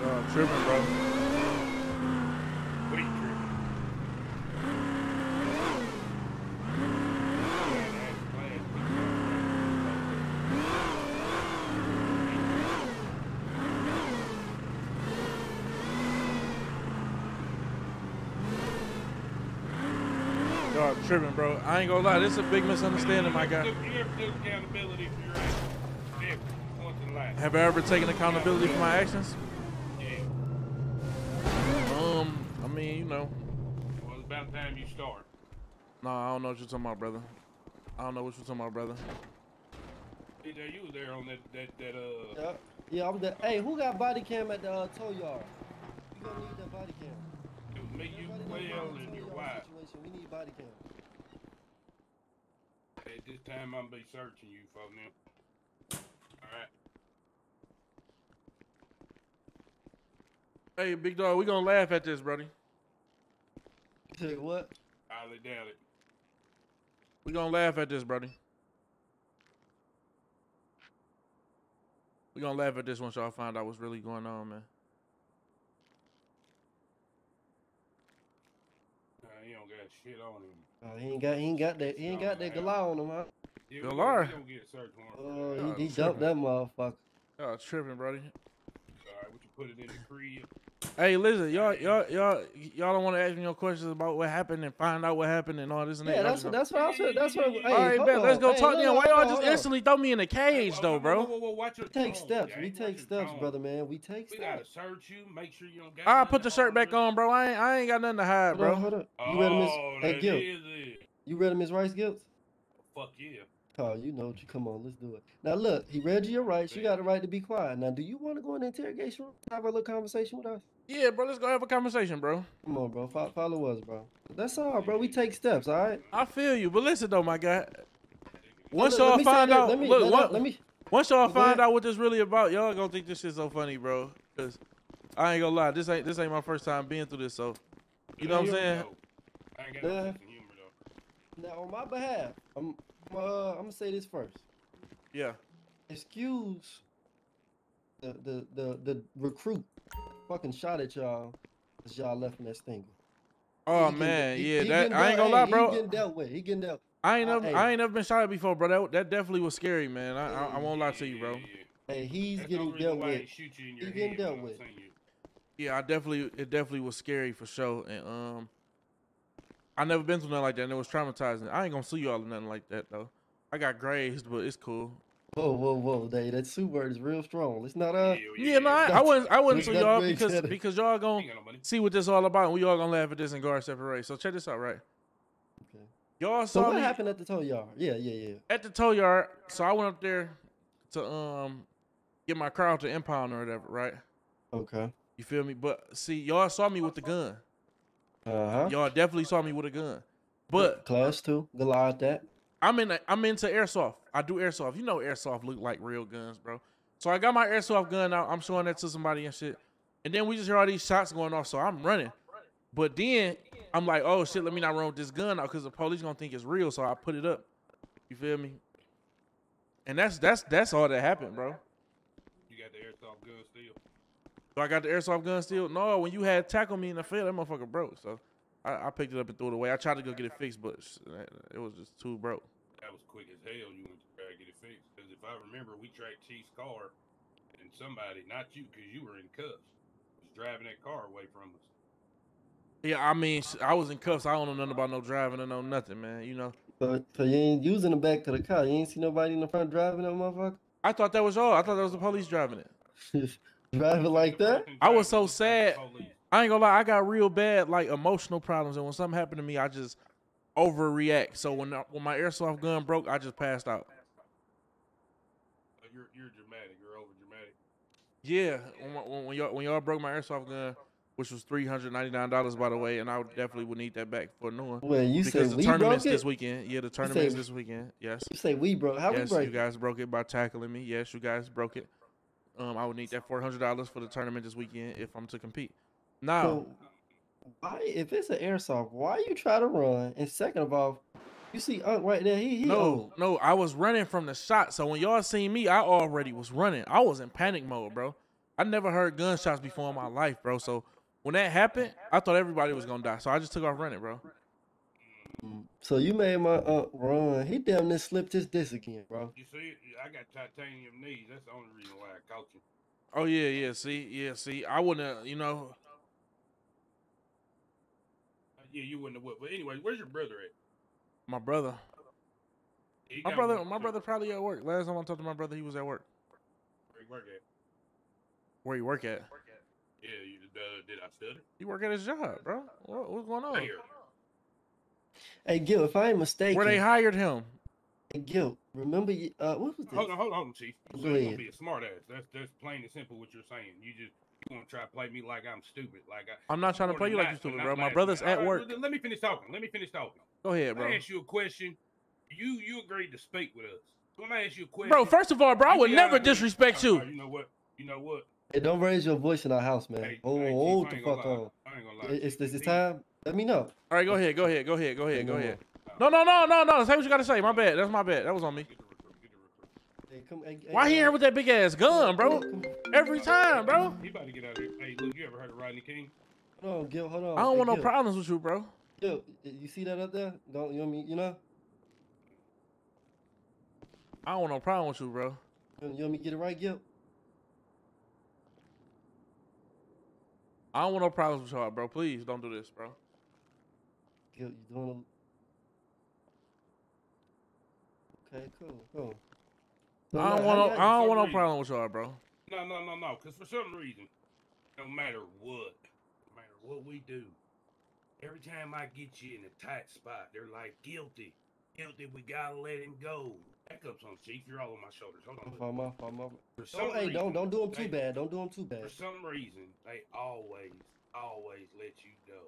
Y'all tripping, bro. What are you tripping? Y'all tripping, bro. I ain't gonna lie. This is a big misunderstanding, my guy. You ever took accountability for your actions? Never. Once in life. Have I ever taken accountability for my actions? Um, I mean, you know. Well, it's about time you start. No, I don't know what you're talking about, brother. I don't know what you're talking about, brother. Hey, there you was there on that that that uh. Yeah, yeah. I'm the. Hey, who got body cam at the uh, tow yard? You gonna need that body cam. It was me, you, Everybody well, and your wife. Situation. We need body cam. At this time, I'm be searching you for them. All right. Hey, big dog, we gonna laugh at this, brody. Say what? Highly doubt it. We gonna laugh at this, brody. We gonna laugh at this once y'all find out what's really going on, man. Nah, he don't got shit on him. Uh, he ain't got. He ain't got that. He ain't got that galah on him, huh? Yeah, Galar. we don't- we don't get a search warrant. Oh, he, he dumped that motherfucker. Y'all tripping, brody. Sorry, would you put it in the crib? Hey, listen, y'all, y'all, y'all, y'all don't want to ask me no questions about what happened and find out what happened and all this and that. Yeah, that's what. That's what I said. That's what. Hey, all right, hold bet. Let's go Hey, talk look, then. Why hold y'all on, just on. instantly throw me in a cage, Whoa, though, bro? Whoa, whoa, whoa, watch your We take tone, steps. gang. We take your steps, tone. brother man. We take We gotta steps. search you, make sure you don't got. I nothing put the shirt back on. on, bro. I ain't, I ain't got nothing to hide, Hold bro. on, hold on. You read him his Oh, hey that guilt. You ready, him his rights guilt? Fuck yeah. Oh, you know what you come on, let's do it. Now look, he read you your rights. You got a right to be quiet. Now, do you want to go in the interrogation room? Have a little conversation with us? Yeah, bro. Let's go have a conversation, bro. Come on, bro. Fo- follow us, bro. That's all, bro. We take steps, all right? I feel you, but listen though, my guy. Once y'all find out, let me- look, let- what- let me- once y'all find ahead. out what this really about, y'all gonna think this shit so funny, bro. Cause I ain't gonna lie, this ain't this ain't my first time being through this, so you know what I'm saying? I ain't got Yeah. humor though. Now, on my behalf, I'm uh, I'm gonna say this first. Yeah. Excuse the the the, the recruit fucking shot at y'all as y'all left in that stinger. Oh He man, he- yeah. he That getting I ain't gonna lie, bro. He getting dealt with. He getting dealt. I ain't Uh, never, hey. I ain't never been shot at before, bro. That, that definitely was scary, man. I, I, I won't lie to you, bro. Hey, he's That's getting reason dealt with. they shoot you He your getting dealt with. Yeah, I definitely, it definitely was scary for sure. And um, I never been through nothing like that, and it was traumatizing. I ain't gonna sue y'all or nothing like that though. I got grazed, but it's cool. Whoa, whoa, whoa, Dave, that Sue word is real strong. It's not uh. Yeah, no, I, I wouldn't, I wouldn't Let's sue not y'all because that. because y'all gonna see what this all about, and we all gonna laugh at this and guard separate. So check this out, right? Okay. Y'all So saw what me happened at the tow yard? Yeah, yeah, yeah. at the tow yard. So I went up there to um get my car out to impound or whatever, right? Okay. You feel me? But see, y'all saw me with the gun. Uh huh. Y'all definitely saw me with a gun. But class two, Goliath that. I'm in. A, I'm into airsoft. I do airsoft. You know, airsoft look like real guns, bro. So I got my airsoft gun out. I'm showing that to somebody and shit. And then we just hear all these shots going off. So I'm running. But then I'm like, oh shit, let me not run with this gun out because the police gonna think it's real. So I put it up. You feel me? And that's that's that's all that happened, bro. You got the airsoft gun still. So I got the airsoft gun still. No, when you had tackled me in the field, that motherfucker broke. So I, I picked it up and threw it away. I tried to go get it fixed, but it was just too broke. That was quick as hell. You went to try to get it fixed. Because if I remember, we tracked Chief's car, and somebody, not you, because you were in cuffs, was driving that car away from us. Yeah, I mean, I was in cuffs. I don't know nothing about no driving or no nothing, man. You know. So, so you ain't using the back of the car. You ain't see nobody in the front driving that motherfucker. I thought that was y'all. I thought that was the police driving it. driving like that. I was so sad. I ain't gonna lie. I got real bad like emotional problems, and when something happened to me, I just overreact. So when I- when my airsoft gun broke, I just passed out. You're you're dramatic. You're over dramatic. Yeah, when, when, when y'all when y'all broke my airsoft gun, which was three hundred ninety nine dollars by the way, and I would definitely would need that back for a new one. Well, you because said the we tournaments broke this weekend. Yeah, the tournaments say- this weekend. Yes. You say we broke. How yes, we break? you guys broke it by tackling me. Yes, you guys broke it. Um, I would need that four hundred dollars for the tournament this weekend if I'm to compete. Now, So, why, if it's an airsoft, why you try to run? And second of all, you see Unc right there. He he. no, old. no, I was running from the shot. So when y'all seen me, I already was running. I was in panic mode, bro. I never heard gunshots before in my life, bro. So when that happened, I thought everybody was gonna die. So I just took off running, bro. So you made my Unc run. He damn near slipped his disc again, bro. You see, I got titanium knees. That's the only reason why I caught you. Oh yeah, yeah. See, yeah, see. I wouldn't, have, you know. Yeah, you wouldn't have what. But anyway, where's your brother at? My brother. He My brother, my too. brother probably at work. Last time I talked to my brother, he was at work. Where he work at? Where he work at? Yeah, you, uh, did I study? He work at his job, bro. What, what's going on? Where? Hey, Gil, if I ain't mistaken, Where they hired him? Hey, Gil, remember you? Uh, what was this? Hold on, hold on, Chief. Go You ain't gonna ahead. be a smart ass. That's that's plain and simple what you're saying. You just you want to try to play me like I'm stupid. Like I. I'm not trying to play you like you're stupid, bro. My brother's week. at work. well, Let me finish talking. Let me finish talking. Go ahead, Let me ask you a question. You you agreed to speak with us. So I'm gonna ask you a question. Bro, first of all, bro, I You would never disrespect you. You know what? You know what? Hey, don't raise your voice in our house, man. Hey, oh, hey, Chief, oh, hold the fuck lie. on. I ain't gonna lie. It- It's this Chief. is time. Let me know. All right, go ahead, go ahead, go ahead, go ahead, go no ahead. No, no, no, no, no. Say what you gotta say. My bad. That's my bad. That was on me. Hey, come, hey, hey, Why he uh, here with that big ass gun, bro? Every time, bro. He about to get out of here. Hey, look, you ever heard of Rodney King? Hold on, Gil. Hold on. I don't Hey, want no Gil. problems with you, bro. Gil, you see that up there? Don't you want me? You know? I don't want no problem with you, bro. You want me to get it right, Gil? I don't want no problems with y'all, bro. Please don't do this, bro. Gil, you doing? A... Okay, cool, cool. So I don't want no. I don't want no problem with y'all, bro. No, no, no, no. Because for some reason, no matter what, no matter what we do, every time I get you in a tight spot, they're like, guilty, guilty, we gotta let him go. Back up some, Chief. You're all on my shoulders. Hold on. Fall off, fall off. For Oh, some hey, don't don't do them too they- bad. Don't do them too bad. For some reason, they always, always let you go.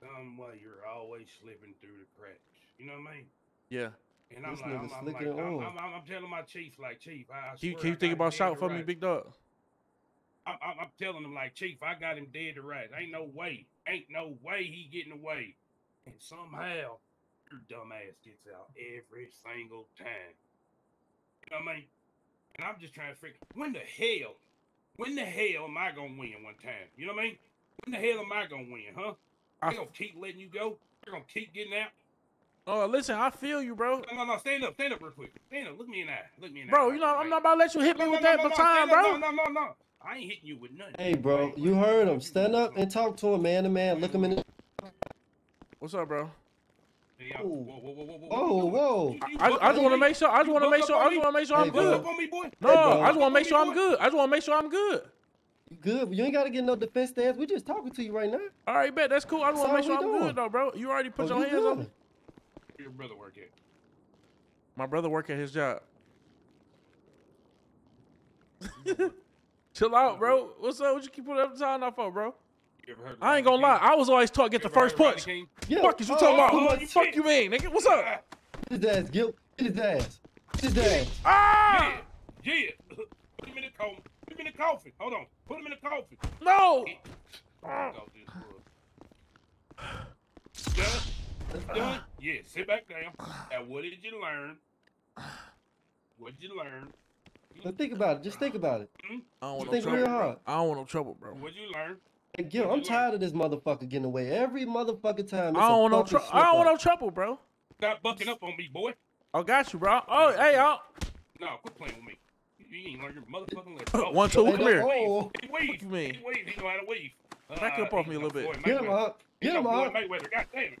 Some way you're always slipping through the cracks. You know what I mean? Yeah. And I'm This like, nigga I'm, I'm, like than I'm. I'm, I'm, I'm telling my chief, like, Chief, I, I Can you, swear can you I think about dead shout to for me, big dog? I'm, I'm, I'm telling him like, Chief, I got him dead to rights. Ain't no way, ain't no way he getting away. And somehow, your dumbass gets out every single time. You know what I mean? And I'm just trying to figure, when the hell, when the hell am I gonna win one time? You know what I mean? When the hell am I gonna win, huh? I- They gonna keep letting you go? They're gonna keep getting out? Oh, listen, I feel you, bro. No, no, no, stand up, stand up real quick. Stand up, look me in the eye. Look me in the Bro, eye. you know I'm not about to let you hit me No, with no, that no, no, baton, stand up, bro. No, no, no, no. I ain't hitting you with nothing. Hey, bro, you heard him. Stand up and talk to him, man to man. Look him in the. What's up, bro? Hey, Oh. whoa, whoa, whoa, whoa, whoa, Whoa, whoa. You- you I, I just want to make sure. I just want to make sure. I just want to make sure I'm You good. me, boy? No, Hey. I just want to make sure I'm good. I just want to make sure I'm good. You good? You ain't gotta get no defense stance. We just talking to you right now. All right, bet that's cool. I just want to make That's all sure we I'm doing. good, though, bro. You already put Oh, your you hands on good. me. Where your brother work at? My brother work at his job. Chill out, bro. What's up? What you keep putting up the time off for, bro? You ever heard of I ain't gonna lie. I was always taught get the first punch. Yeah. Fuck is you Oh, talking about? oh, Who you the fuck shit. you mean, nigga? What's up? Get his ass, Gil. Get his ass. Get his ass. Ah! Yeah, yeah. Put him in the coffin. Put him in the coffin. Hold on. Put him in the coffin. No! Fuck off this world. Done? Uh, yeah, sit back down. Now, what did you learn? What did you learn? Now think about it. Just think about it. Hmm? I don't want no Think trouble. real bro. hard. I don't want no trouble, bro. What did you learn? Hey, Gil, I'm tired of this motherfucker getting away. Every motherfucking time. It's I a don't want no trouble. I don't want no trouble, bro. Stop bucking up on me, boy. I got you, bro. Oh, hey, y'all. No, quit playing with me. You ain't learned your motherfucking lesson. Oh, One, two, Hey, come here. oh, He weave. What you mean? He weave. He know how to weave. Back up uh, off me a little bit. Get him up. Get him up. Mayweather, God damn it.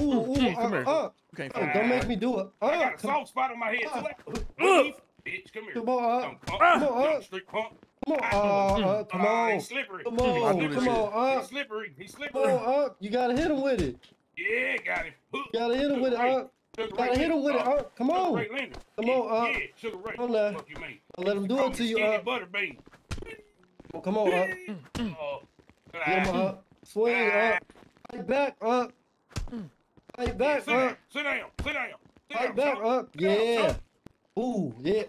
Ooh, ooh, Come uh, here. uh. You can't Oh, don't make me do it. I got Uh, a soft spot on my head. too. Ugh. Leave. Bitch, come here. come on, uh. Dumb punk. Come on, Dumb uh. street punk. Come on, uh, uh, come Ah, on. He's slippery. Come on, do this come on, uh. He's slippery. He's Come on, uh. You gotta hit him with it. Yeah, got him. Gotta hit him with it, uh. Gotta hit him with it, uh. Come on. Ray Leonard. Come on, uh. Yeah, Sugar Ray. Come on now. Fuck you mean? Let him do it to you, Skinny uh. Butterbean. Oh, Come on, uh. Oh. Get him up. Swing up. Fight back up. Fight back Sit down. up. Sit down. Sit down. Sit Fight down. back son. up. Sit down, Yeah. son. Ooh, yeah.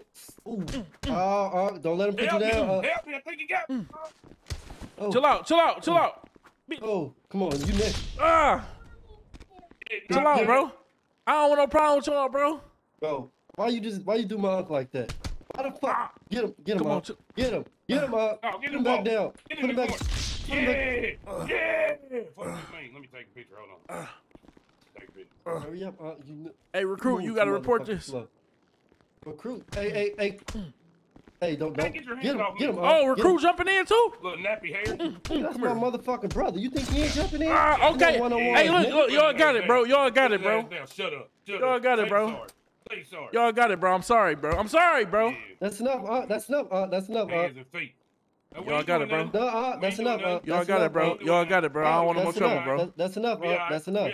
Ooh. Uh, uh, don't let him put you Help me. down. Uh, Help me. I think you got me. oh, Chill out, chill out, chill out. oh, come on, you next. Ah, chill out, bro. I don't want no problem with y'all, bro. Bro, why you just, why you do my uncle like that? Why the fuck? Get him, get him Come up. chill- Get him, get him up. No, get Put him him back down. Get Put him back. corner. Put him back. Yeah. Yeah. Fuck you mean. Let me take a picture. Hold on. Take a. Hurry up. Uh, you, kn- Hey, recruit, you gotta report this. slow. Recruit. Hey, hey, hey. Hey, don't, don't. Hey, get your Get him, off get me. him. Oh, up, get him. recruit jumping in too? Little nappy hair. Hey, that's my motherfucking brother. You think he ain't jumping in? Ah, okay. one-on-one, Hey, look, look, y'all got it, bro. Y'all got it, bro. Now, shut up. Y'all got it, bro. Sorry. Say sorry. Y'all got it, bro. I'm sorry, bro. I'm sorry, bro. Yeah. That's enough. Uh, that's enough. Uh, that's enough. Uh, Hands and feet. Now, we Y'all got it, bro. no, uh, that's enough. Uh. Y'all got it, bro. bro. Y'all got it, bro. I don't want no more trouble, bro. That's enough. We Uh, all right. that's enough.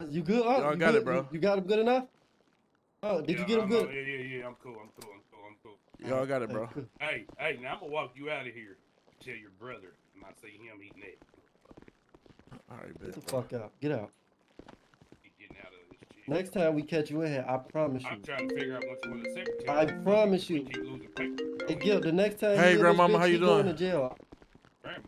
We all right. You good? Uh, Y'all you got good? it, bro. You, you got him good enough? Oh, did Yeah, you get him I'm good? all- Yeah, yeah, yeah. I'm cool. I'm cool. I'm cool. I'm cool. Y'all got it, bro. Hey, hey, now I'm gonna walk you out of here. Tell your brother. I'm not see him eating that. All right, Get the bet. fuck out. Get out. Out of this shit. Next time we catch you in here, I promise you. I'm trying to figure out what's with the secretary. I promise We you. keep losing paper. Hey, Gil, the next time Hey, you in this grandmama, bitch, how you he going to jail. Grandma.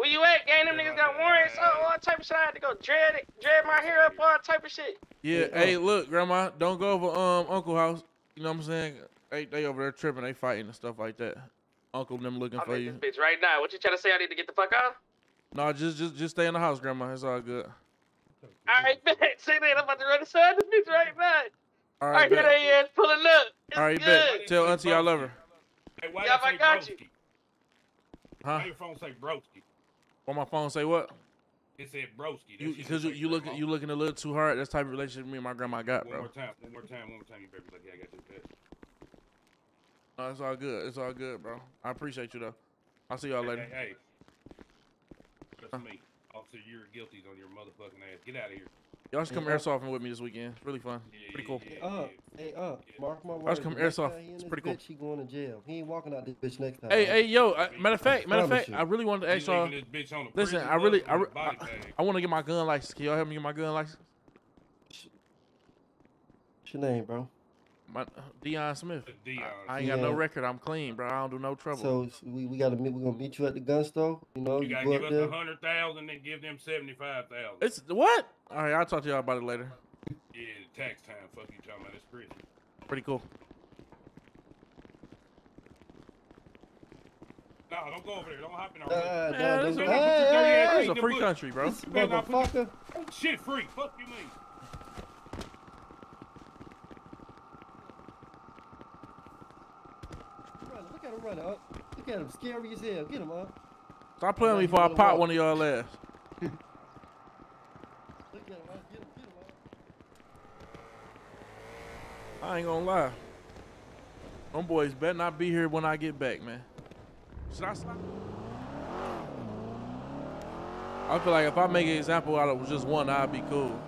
Where you at, gang? Them niggas got warrants, oh, all type of shit. I had to go dread it, dread my hair up, all type of shit. Yeah, Yeah, hey, look, grandma, don't go over um Uncle house. You know what I'm saying? They they over there tripping, they fighting and stuff like that. Uncle them looking I'm for in you. this bitch right now. What you trying to say? I need to get the fuck out? No, just just just stay in the house, grandma. It's all good. All right, bet. Say that. I'm about to run inside this bitch right now. All All right, right, here bet. they is pulling up. It's All right, good. bet. Tell auntie I love her. Hey, why Yeah, you I say got you. broski? Huh? Why your phone say broski? On my phone, say what? It said broski. That You because you, you looking grandma. you looking a little too hard. That's type of relationship me and my grandma got, One bro. more time. One more time. One more time. You better be like, yeah, I got. No, it's all good. It's all good, bro. I appreciate you though. I'll see y'all Hey, later. hey, hey. That's me. Officer, you're guilty on your motherfucking ass. Get out of here. Y'all should come Yeah. airsofting with me this weekend. It's really fun. Yeah, Pretty cool. yeah, Uh, yeah. hey, uh, mark my Let's words. come airsoft. time he in It's pretty cool. Bitch, he going to jail. He ain't walking out this bitch next time. Hey, huh? hey, yo. I, matter of fact, matter of fact, you. I really wanted to You ask y'all. leaving this bitch on a Listen, I really, I, with re- a body I. I want to get my gun license. Can y'all help me get my gun license? What's your name, bro? My Dion Smith. Dion. I ain't got no record. I'm clean, bro. I don't do no trouble. So s- we, we gotta meet. We're gonna meet you at the gun store. You know, You you gotta go give up us a there. hundred thousand and give them seventy-five thousand. it's what? All right, I'll talk to y'all about it later. Yeah, tax time. Fuck you talking about this prison. Pretty cool. No, don't go over there. Don't hop in our Nah, way. nah, Man, don't- this is Hey, a- put your dirty ass Hey, This is in a the free bush. country, bro. this better not put your- motherfucker. Shit free. Fuck you mean. Run, Look at him running. Uh, look at him, scary as hell. Get him up. Stop playing me before I pop one of y'all ass. Look at him. Get him. Get him. Up. I ain't gonna lie. Them boys better not be here when I get back, man. Should I stop? I feel like if I make an example out of just one, I'd be cool.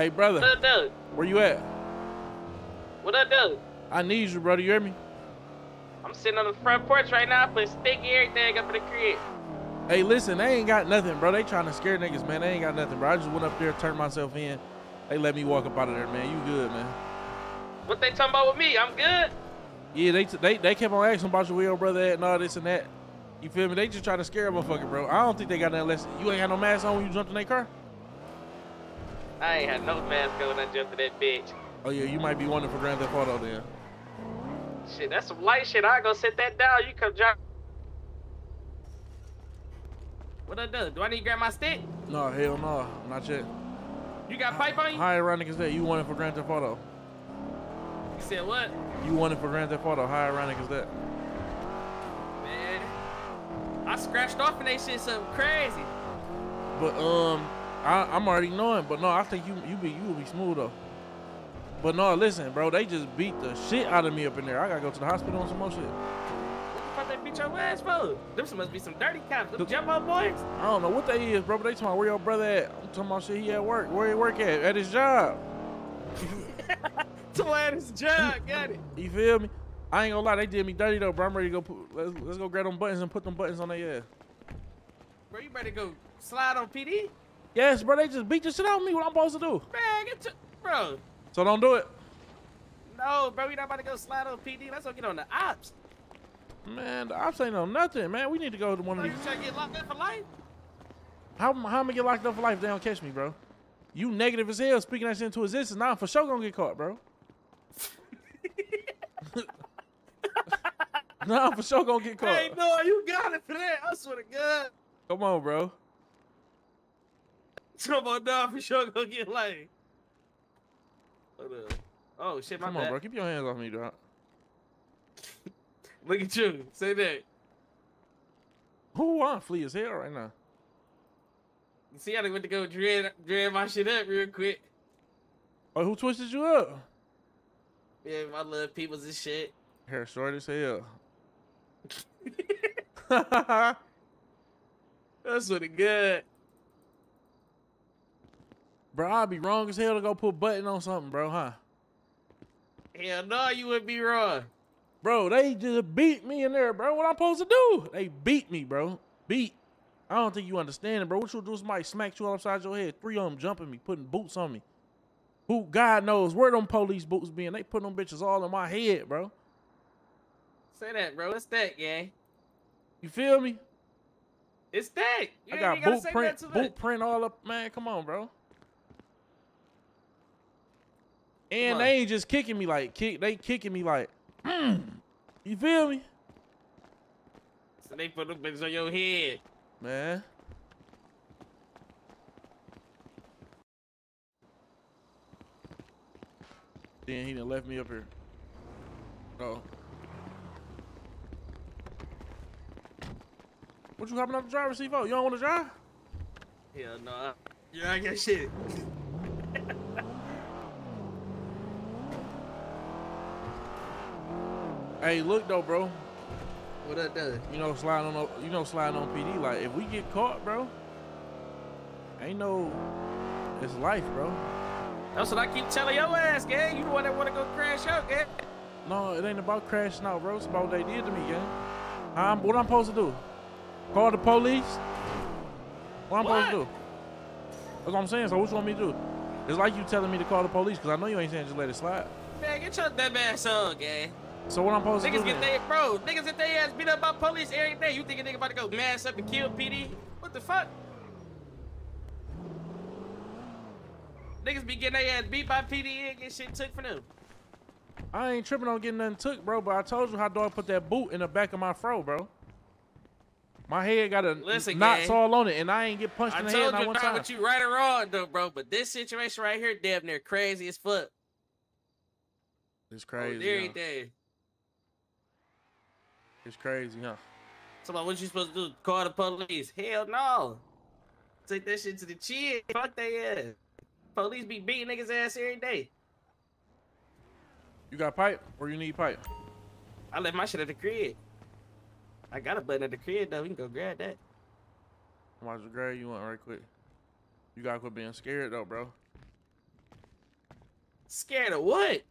Hey, brother. What up, Doug? where you at? What up, Doug? I need you, brother. You hear me? I'm sitting on the front porch right now, putting sticky everything up in the crib. Hey, listen, they ain't got nothing, bro. They trying to scare niggas, man. They ain't got nothing, bro. I just went up there, turned myself in. They let me walk up out of there, man. You good, man? What they talking about with me? I'm good. Yeah, they they they kept on asking about your wheel, brother, and all this and that. You feel me? They just trying to scare a motherfucker, bro. I don't think they got nothing less. You ain't had no mask on when you jumped in their car? I ain't had no mask on when I jumped in that bitch. Oh yeah, you might be wanting for Grand Theft Auto then. Shit, that's some light shit. I go set that down. You come drop. What I do? Do I need to grab my stick? No, hell no, not yet. You got pipe on you? How ironic is that? You wanted for Grand Theft Auto. You said what? You wanted for Grand Theft Auto. How ironic is that? Man, I scratched off and they shit something crazy. But um, I, I'm already knowing. But no, I think you you be you will be smooth though. But no, listen, bro. They just beat the shit out of me up in there. I gotta go to the hospital on some more shit. What the fuck they beat your ass for? Them must be some dirty cops. Them jumbo boys. I don't know what they is, bro. But they talking about where your brother at. I'm talking about shit he at work. Where he work at? At his job. To at his job, got it. You feel me? I ain't gonna lie, they did me dirty though, bro. I'm ready to go. Put, let's, let's go grab them buttons and put them buttons on their ass. Bro, you better go slide on PD. Yes, bro. They just beat the shit out of me. What I'm supposed to do? Man, get to, bro. So don't do it. No, bro, we not about to go slide on PD. Let's go get on the ops. Man, the ops ain't on nothing, man. We need to go to one Bro, of you these. trying to get locked up for life? How how am I gonna get locked up for life if they don't catch me, bro? You negative as hell speaking that shit into existence. Now I'm for sure gonna get caught, bro. nah, I'm for sure gonna get caught. Hey, no, you got it for that. I swear to God. Come on, bro. Come on, dog, for sure gonna get like. Hold up. Oh shit, my Come bad. on, bro. Keep your hands off me, dog. Look at you. Say that. Who I'm flee as hell right now. You see how they went to go dread, dread my shit up real quick. Oh, who twisted you up? Yeah, my little peoples and shit. Hair short as hell. That's what it good. Bro, I'd be wrong as hell to go put button on something, bro, huh? Hell no, you would be wrong. Bro, they just beat me in there, bro. What I'm supposed to do? They beat me, bro. Beat. I don't think you understand it, bro. What you do? Is somebody smacked you upside your head. Three of them jumping me, putting boots on me. Who God knows where them police boots being? They put them bitches all in my head, bro. Say that, bro. It's that, gang. You feel me? It's that. You I got boot print, boot print all up, man. Come on, bro. And they ain't just kicking me like kick. They kicking me like, mm. you feel me, So they put them bitches on your head. man? Then he done left me up here. Oh. What you hopping up the driver's seat for? You don't want to drive? Hell no. Yeah, I got shit. Hey, look though, bro. What that does? You know, sliding on, you know, sliding on PD. Like, if we get caught, bro, ain't no, it's life, bro. That's what I keep telling your ass, gang. You the one that want to go crash out, gang. No, it ain't about crashing out, bro. It's about what they did to me, gang. I'm, what I'm supposed to do? Call the police? What I'm supposed to do? That's what I'm saying. So what you want me to do? It's like you telling me to call the police because I know you ain't saying just let it slide. Man, get your dumb ass on, gang. So what I'm supposed to Niggas do? get then? they bro, niggas get their ass beat up by police every day. You think a nigga about to go mass up and kill PD? What the fuck? Niggas be getting their ass beat by PD and get shit took from them. I ain't tripping on getting nothing took, bro. But I told you how dog put that boot in the back of my fro, bro. My head got a Listen, knots gang. all on it, and I ain't get punched I in the head told not you one time. what you right or wrong though, bro. But this situation right here, damn near crazy as fuck. It's Oh, crazy. ain't there. It's crazy, huh? So about what you supposed to do? Call the police? Hell no. Take that shit to the chin. Fuck they ass. Police be beating niggas ass every day. You got pipe or you need pipe? I left my shit at the crib. I got a button at the crib though. We can go grab that. About to grab you want right quick. You gotta quit being scared though, bro. Scared of what?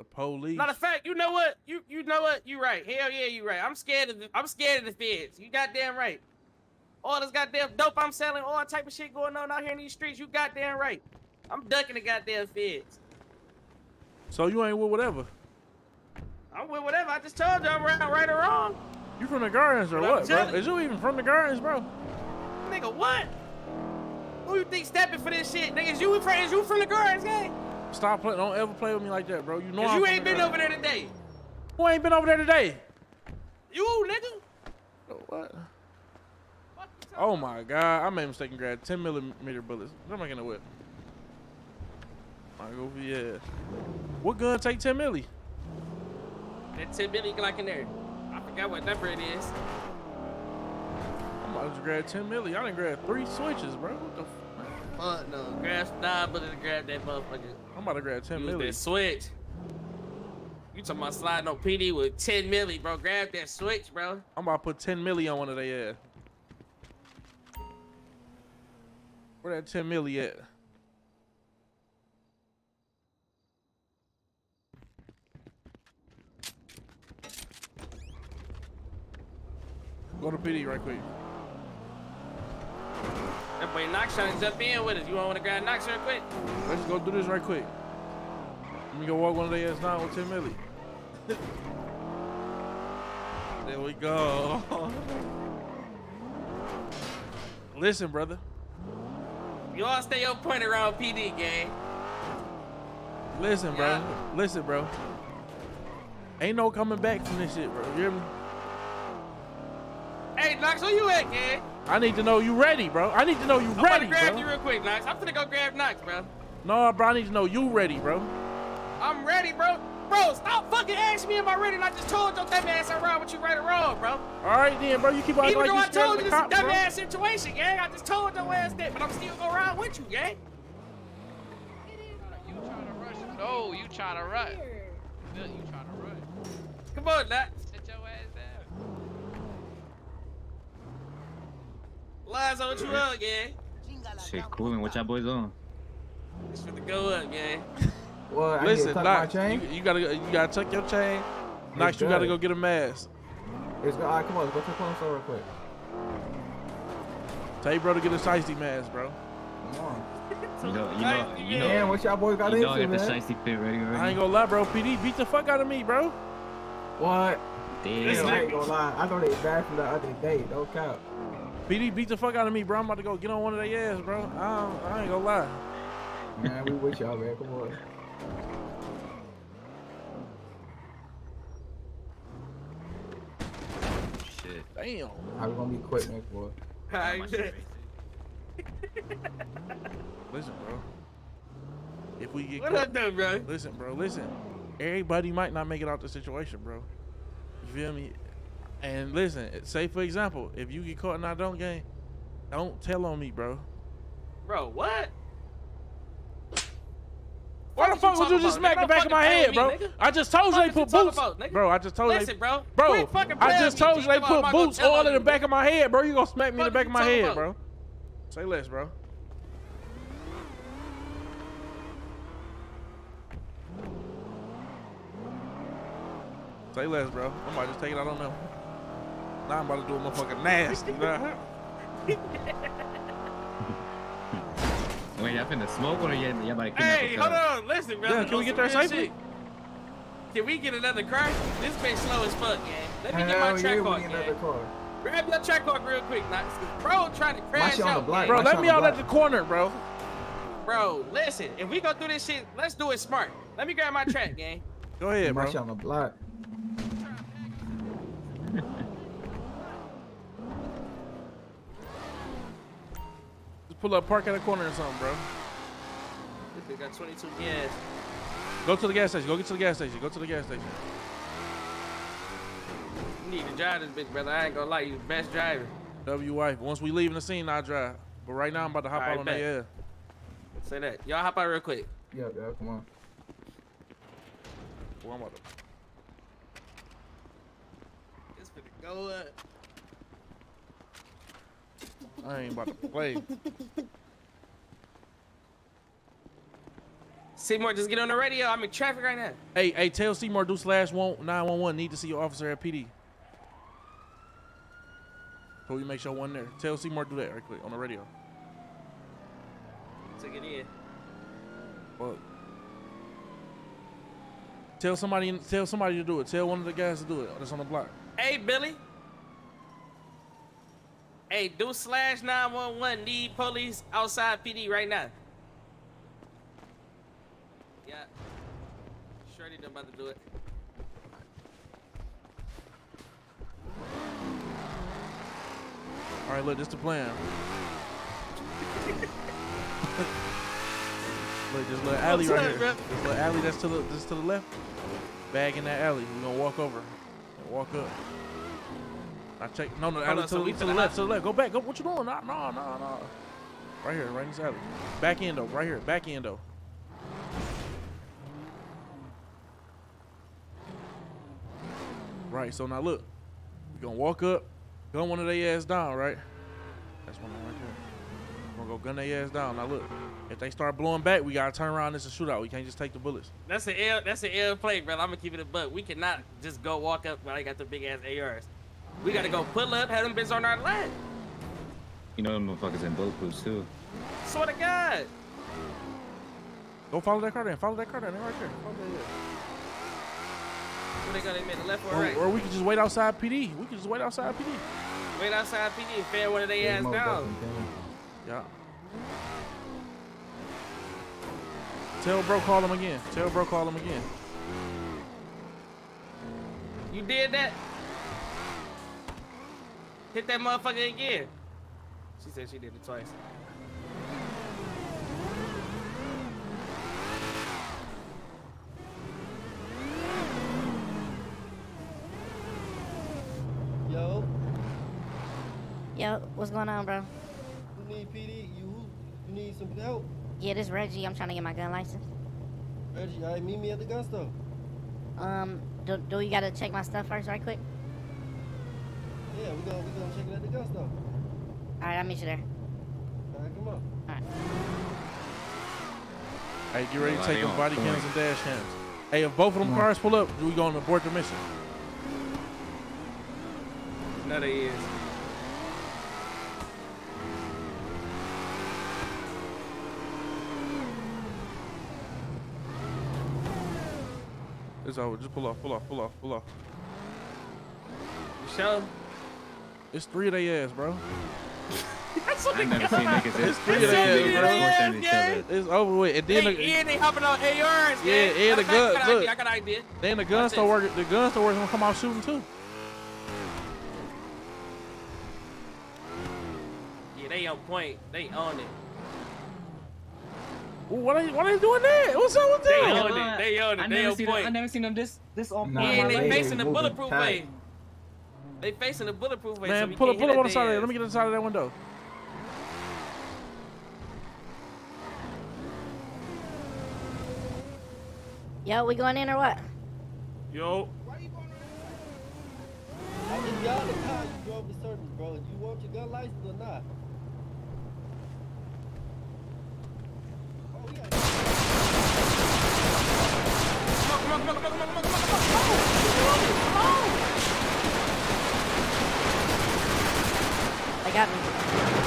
The police. Matter of fact, you know what? You you know what? You right. Hell yeah, you right. I'm scared of the, I'm scared of the feds. You goddamn right. All this goddamn dope I'm selling, all type of shit going on out here in these streets. You goddamn right. I'm ducking the goddamn feds. So you ain't with whatever. I'm with whatever. I just told you I'm right, right or wrong. You from the gardens or But what, bro? Is you even from the gardens, bro? Nigga, what? Who you think stepping for this shit? Niggas, you from is you from the gardens, gang? Stop playing. Don't ever play with me like that, bro. You know Cause I'm you ain't been over there today. Who ain't been over there today? You, nigga. Oh, what? Oh my god, I made a mistake and grabbed 10 millimeter bullets. What am I gonna whip? I go for yeah. What gun take 10 milli? That 10 million Glock in there. I forgot what number it is. I'm about to grab 10 milli. I didn't grab three switches, bro. What the f- Fuck no. Grab nah, but then grab that motherfucker. I'm about to grab 10 Use milli. that switch. You talking about sliding on PD with 10 milli, bro. Grab that switch, bro. I'm about to put 10 milli on one of their ass. Where that 10 milli at? Go to PD right quick. That boy trying to jump in with us. You want to grab Knox real quick? Let's go do this right quick. Let me go walk one of their ass down with 10 milli. there we go. Listen, brother. You all stay your point around PD, gang. Listen, bro. Listen, bro. Ain't no coming back from this shit, bro. You hear me? Hey, Knox, where you at, gang? I need to know you ready, bro. I need to know you ready. Bro. I'm about ready, to grab bro. you real quick, Knox. I'm finna go grab Knox, bro. No, bro. I need to know you ready, bro. I'm ready, bro. Bro, stop fucking asking me am I ready and I just told your dumb ass I'm right with you right or wrong, bro. All right, then, bro. You keep acting Even like though I told you this is a dumb bro. ass situation, gang. I just told your ass that, but I'm still gonna ride with you, gang. You trying to rush? No, you trying to rush. You trying to rush. Come on, Knox. Sit your ass down. Lies on what you on, gang. Shit, coolin'. What y'all boys on? It's finna go up, gang. Well, Listen, need to Knox, chain. you, you gotta you gotta tuck your chain. Knox, you gotta go get a mask. Let's. All right, come on. Let's go to the corner store real quick. Tell your bro to get a shiesty mask, bro. Come on. You know, you know, you know. Damn, what y'all boys got you know I into, got the man? fit ready already. I ain't gonna lie, bro. PD beat the fuck out of me, bro. What? Damn. Damn, I ain't gonna lie. I know they bad from the other day. No cap. PD beat the fuck out of me, bro. I'm about to go get on one of their ass, bro. I, don't, I ain't gonna lie. Man, we with y'all, man. Come on. Shit. Damn. How we gonna be quick next, boy? Alright, Listen, bro. If we get What caught- up, though, bro? Listen, bro. Listen. Everybody might not make it out the situation, bro. You feel me? And listen, say for example, if you get caught in that don't game, don't tell on me, bro. Bro, what? Why the fuck would you just smack the back of my head, bro? I just told you they put boots. Bro, I just told you. Listen, they, bro. Bro, I just told you G. they Come on, I'm put boots tell all in the you, back of my head, bro. You gonna smack me in the back of my head, about? bro? Say less, bro. Say less, bro. I might just take it I don't them. Now I'm about to do a motherfucking nasty. Nah. Wait, y'all finna smoke or y'all, y'all about to kidnap Hey, hold on. Listen, bro. Yeah, can we get there Some safely? shit. Can we get another car? This bitch slow as fuck, gang. Let me get my track yeah, car, another car. Grab your track car real quick, Knox. 'cause Bro, trying to crash shit the out, block. Bro, My let me out at the corner, bro. Bro, listen. If we go through this shit, let's do it smart. Let me grab my track, gang. Go ahead, My bro. shit on the block. pull up, park at the corner or something, bro. This bitch got 22 gas. Go to the gas station. Go get to the gas station. Go to the gas station. You need to drive this bitch, brother. I ain't gonna lie, you the best driver. W wife. Once we leave in the scene, I'll drive. But right now, I'm about to hop Alright, out on bet. their ass. Say that. Y'all hop out real quick. Yeah, yeah, come on. Well, I'm about to It's finna go up. I ain't about to play. Seymour, just get on the radio. I'm in traffic right now. Hey, hey, tell Seymour do slash one nine one one. Need to see your officer at PD. So we make sure one there. Tell Seymour do that right quick on the radio. Take it in. Fuck. Tell somebody. Tell somebody to do it. Tell one of the guys to do it. That's on the block. Hey, Billy. Hey, do slash 911. Need police outside PD right now. Yeah. Shorty done about to do it. All right, look, this the plan. Look, this little alley right here. This little alley that's to the this to the left. Bag in that alley. We're gonna walk over. Walk up. I check. No, no, Hold alley on, to, so the, we to to the the left. hot- To the left. Go back. Go. What you doing? No, no, no, no. Right here. Right in this alley. Back end though. Right here. Back end though. Right. So now look. We gonna walk up. Gun one of their ass down. Right. That's one right there. We're gonna go gun their ass down. Now look. If they start blowing back, we gotta turn around. It's a shootout. We can't just take the bullets. That's an L. That's an L play, bro. I'm gonna keep it a buck. We cannot just go walk up when I got the big ass ARs. We gotta go pull up, have them bitches on our lap. You know them motherfuckers in bulletproofs too. Swear to God. Go follow that car then. Follow that car then. They're right there. Follow that, Where they gonna admit, left or Or, right? or we could just wait outside PD. We could just wait outside PD. Wait outside PD and fan one of their ass down. Yeah. Tell bro call him again. Tell bro call him again. You did that? Hit that motherfucker again. She said she did it twice. Yo, Yo, what's going on, bro? you need PD? You you need some help? Yeah, this Reggie. I'm trying to get my gun license. Reggie, all right, meet me at the gun store. Um, do, do you gotta check my stuff first, right quick? Yeah, we gonna we gonna check it at the gun store. All right, I'll meet you there. All right, come on. All right. Hey, get ready to take them body point. cams and dash cams. Hey, if both of them cars pull up, do we gonna abort the mission. No, they is. It's over. Just pull off, pull off, pull off, pull off. You sure? It's three of they ass, bro. That's what I never seen niggas It's this three of It's so they ass, bro. ass, on each other. It's over with. And then They, the, yeah, they hopping on ARs. Yeah, gang. yeah, the I gun- look. idea, I got an idea. then the gun Watch store this. worker, the gun store workers gonna come out shooting too. Yeah, they on point. They on it. What are you, what are you doing there? What's up with They that? on it. They on I it. They never on seen them. I point. never seen them this this on Nah, Yeah, they they facing the bulletproof way. They facing the bulletproof way. Man, we pull up, can't pull up on the side of their that. Let me get on the side of that window. Yo, we going in or what? Yo, I just got in the car. You drove the service, bro. Do You want your gun license or not? Oh, we got- come on, come on, come on, come on, come on, come on, come on, come on. They got me.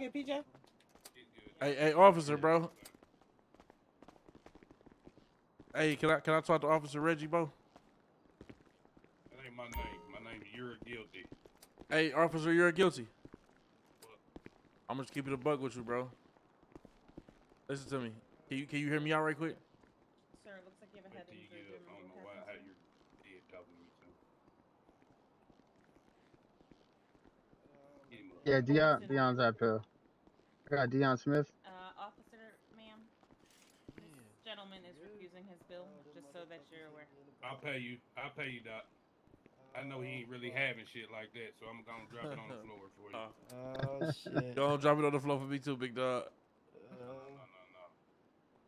Y'all PJ? Hey, hey, officer, bro. Hey, can I can I talk to Officer Reggie, bro? That ain't my name. My name You're Guilty. Hey, officer, you're guilty. I'm just keep it a bug with you, bro. Listen to me. Can you can you hear me out right quick? Sir, it looks like you have a head injury. I don't know why how you're dead talking to me. So. Get him up. Yeah, Dion, Dion's up here. I got Dion Smith. Uh, officer, ma'am, this gentleman is refusing his bill, just so that you're aware. I'll pay you. I'll pay you, Doc. I know he ain't really having shit like that, so I'm gonna drop it on the floor for you. Oh shit. Go on, drop it on the floor for me too, big dog.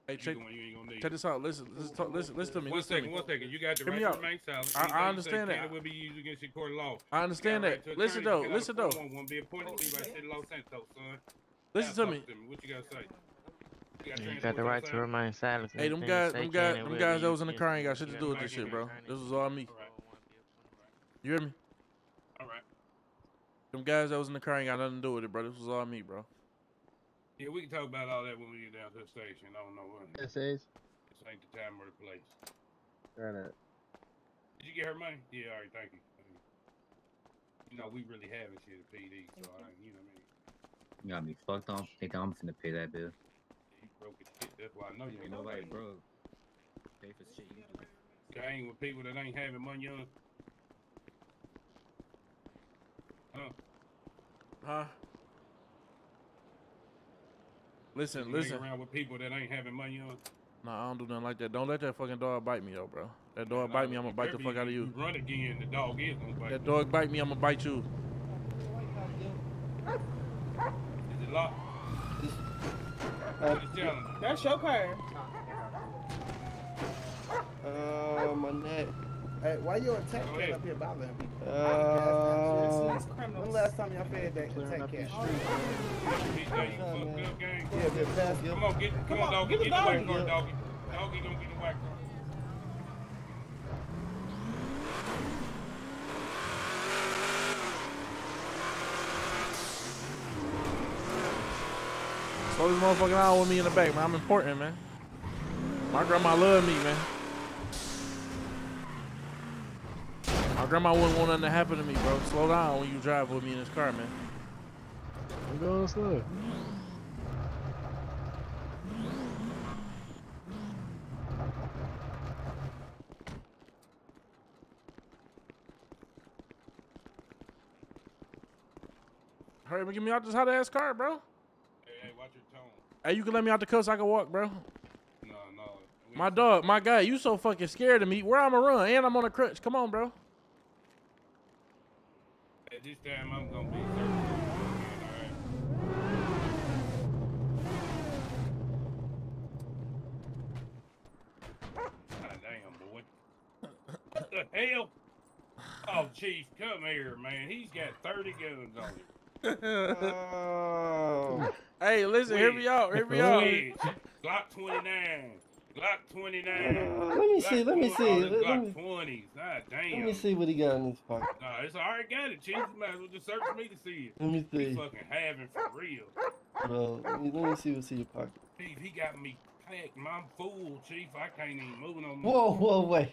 Hey, You check, the one you gonna check this out. Listen, listen, talk, listen, listen to me. One listen second, me. one second. You got the Hear right to out. remain silent. I- I Anything you say understand that. will be used against your court of law. I understand You got a that. right Listen though, You got a listen though. Won't be appointed to you by City Los Santos, son. Listen to me. What you gotta say? You got You got the right to remain silent. Hey, them guys, say them guys, them guys that was in the car ain't got shit to do with this shit, bro. This was all me. You hear me? All right. Them guys that was in the car ain't got nothing to do with it, bro. This was all me, bro. Yeah, we can talk about all that when we get down to the station. I don't know what. This is. This ain't the time or the place. Got it. Did you get her money? Yeah, all right, thank you. You know, we really haven't shit at PD, so I, you know what I mean. You got me fucked off. Think I'm finna pay that bill. You broke it. shit, That's why I know you Ain't nobody broke. Pay for shit you do. Gang with people that ain't having money on. Huh? Huh? Listen, You listen. around with people that ain't having money on. Nah, I don't do nothing like that. Don't let that fucking dog bite me though, bro. That dog bite me, I'm gonna bite the fuck out of you. Run again, the dog is gonna bite. That dog bite me, I'm gonna bite you. Is it locked? Uh, What is telling? That's your car. Uh, my neck. Hey, why you attack Go cat up here bothering me? Uh, When the last time y'all fed that attack cat? He say you fucked up. Yeah, but that's Come on, get, come on, doggy, get the white card, doggy. Doggy gonna get the white card. Slow this motherfucker down with me in the back, man. I'm important, man. My grandma loved me, man. My grandma wouldn't want nothing to happen to me, bro. Slow down when you drive with me in this car, man. I'm going slow. Hurry up and get me out this hot ass car, bro. Hey, watch your tone. Hey, you can let me out the so I can walk, bro. No, no. My dog, my guy, you so fucking scared of me. Where I'ma run? And I'm on a crutch. Come on, bro. At this time, I'm gonna be certain. God damn, boy. What the hell? Oh, Chief, come here, man. He's got 30 guns on him. Oh. Hey, listen, hear me out. Hear me out. Wedge, Glock 29. Glock 29. Uh, let me see, let me see, let- let Glock me- 20s. God Let me see what he got in his pocket. Nah, it's already got it, Chief. You might as well just search me to see it. Let me He see. fucking having for real. Bro, let me, let me see what's in your pocket. Chief, he got me packed. man. I'm full, Chief. I can't even move no more. Whoa, whoa, wait.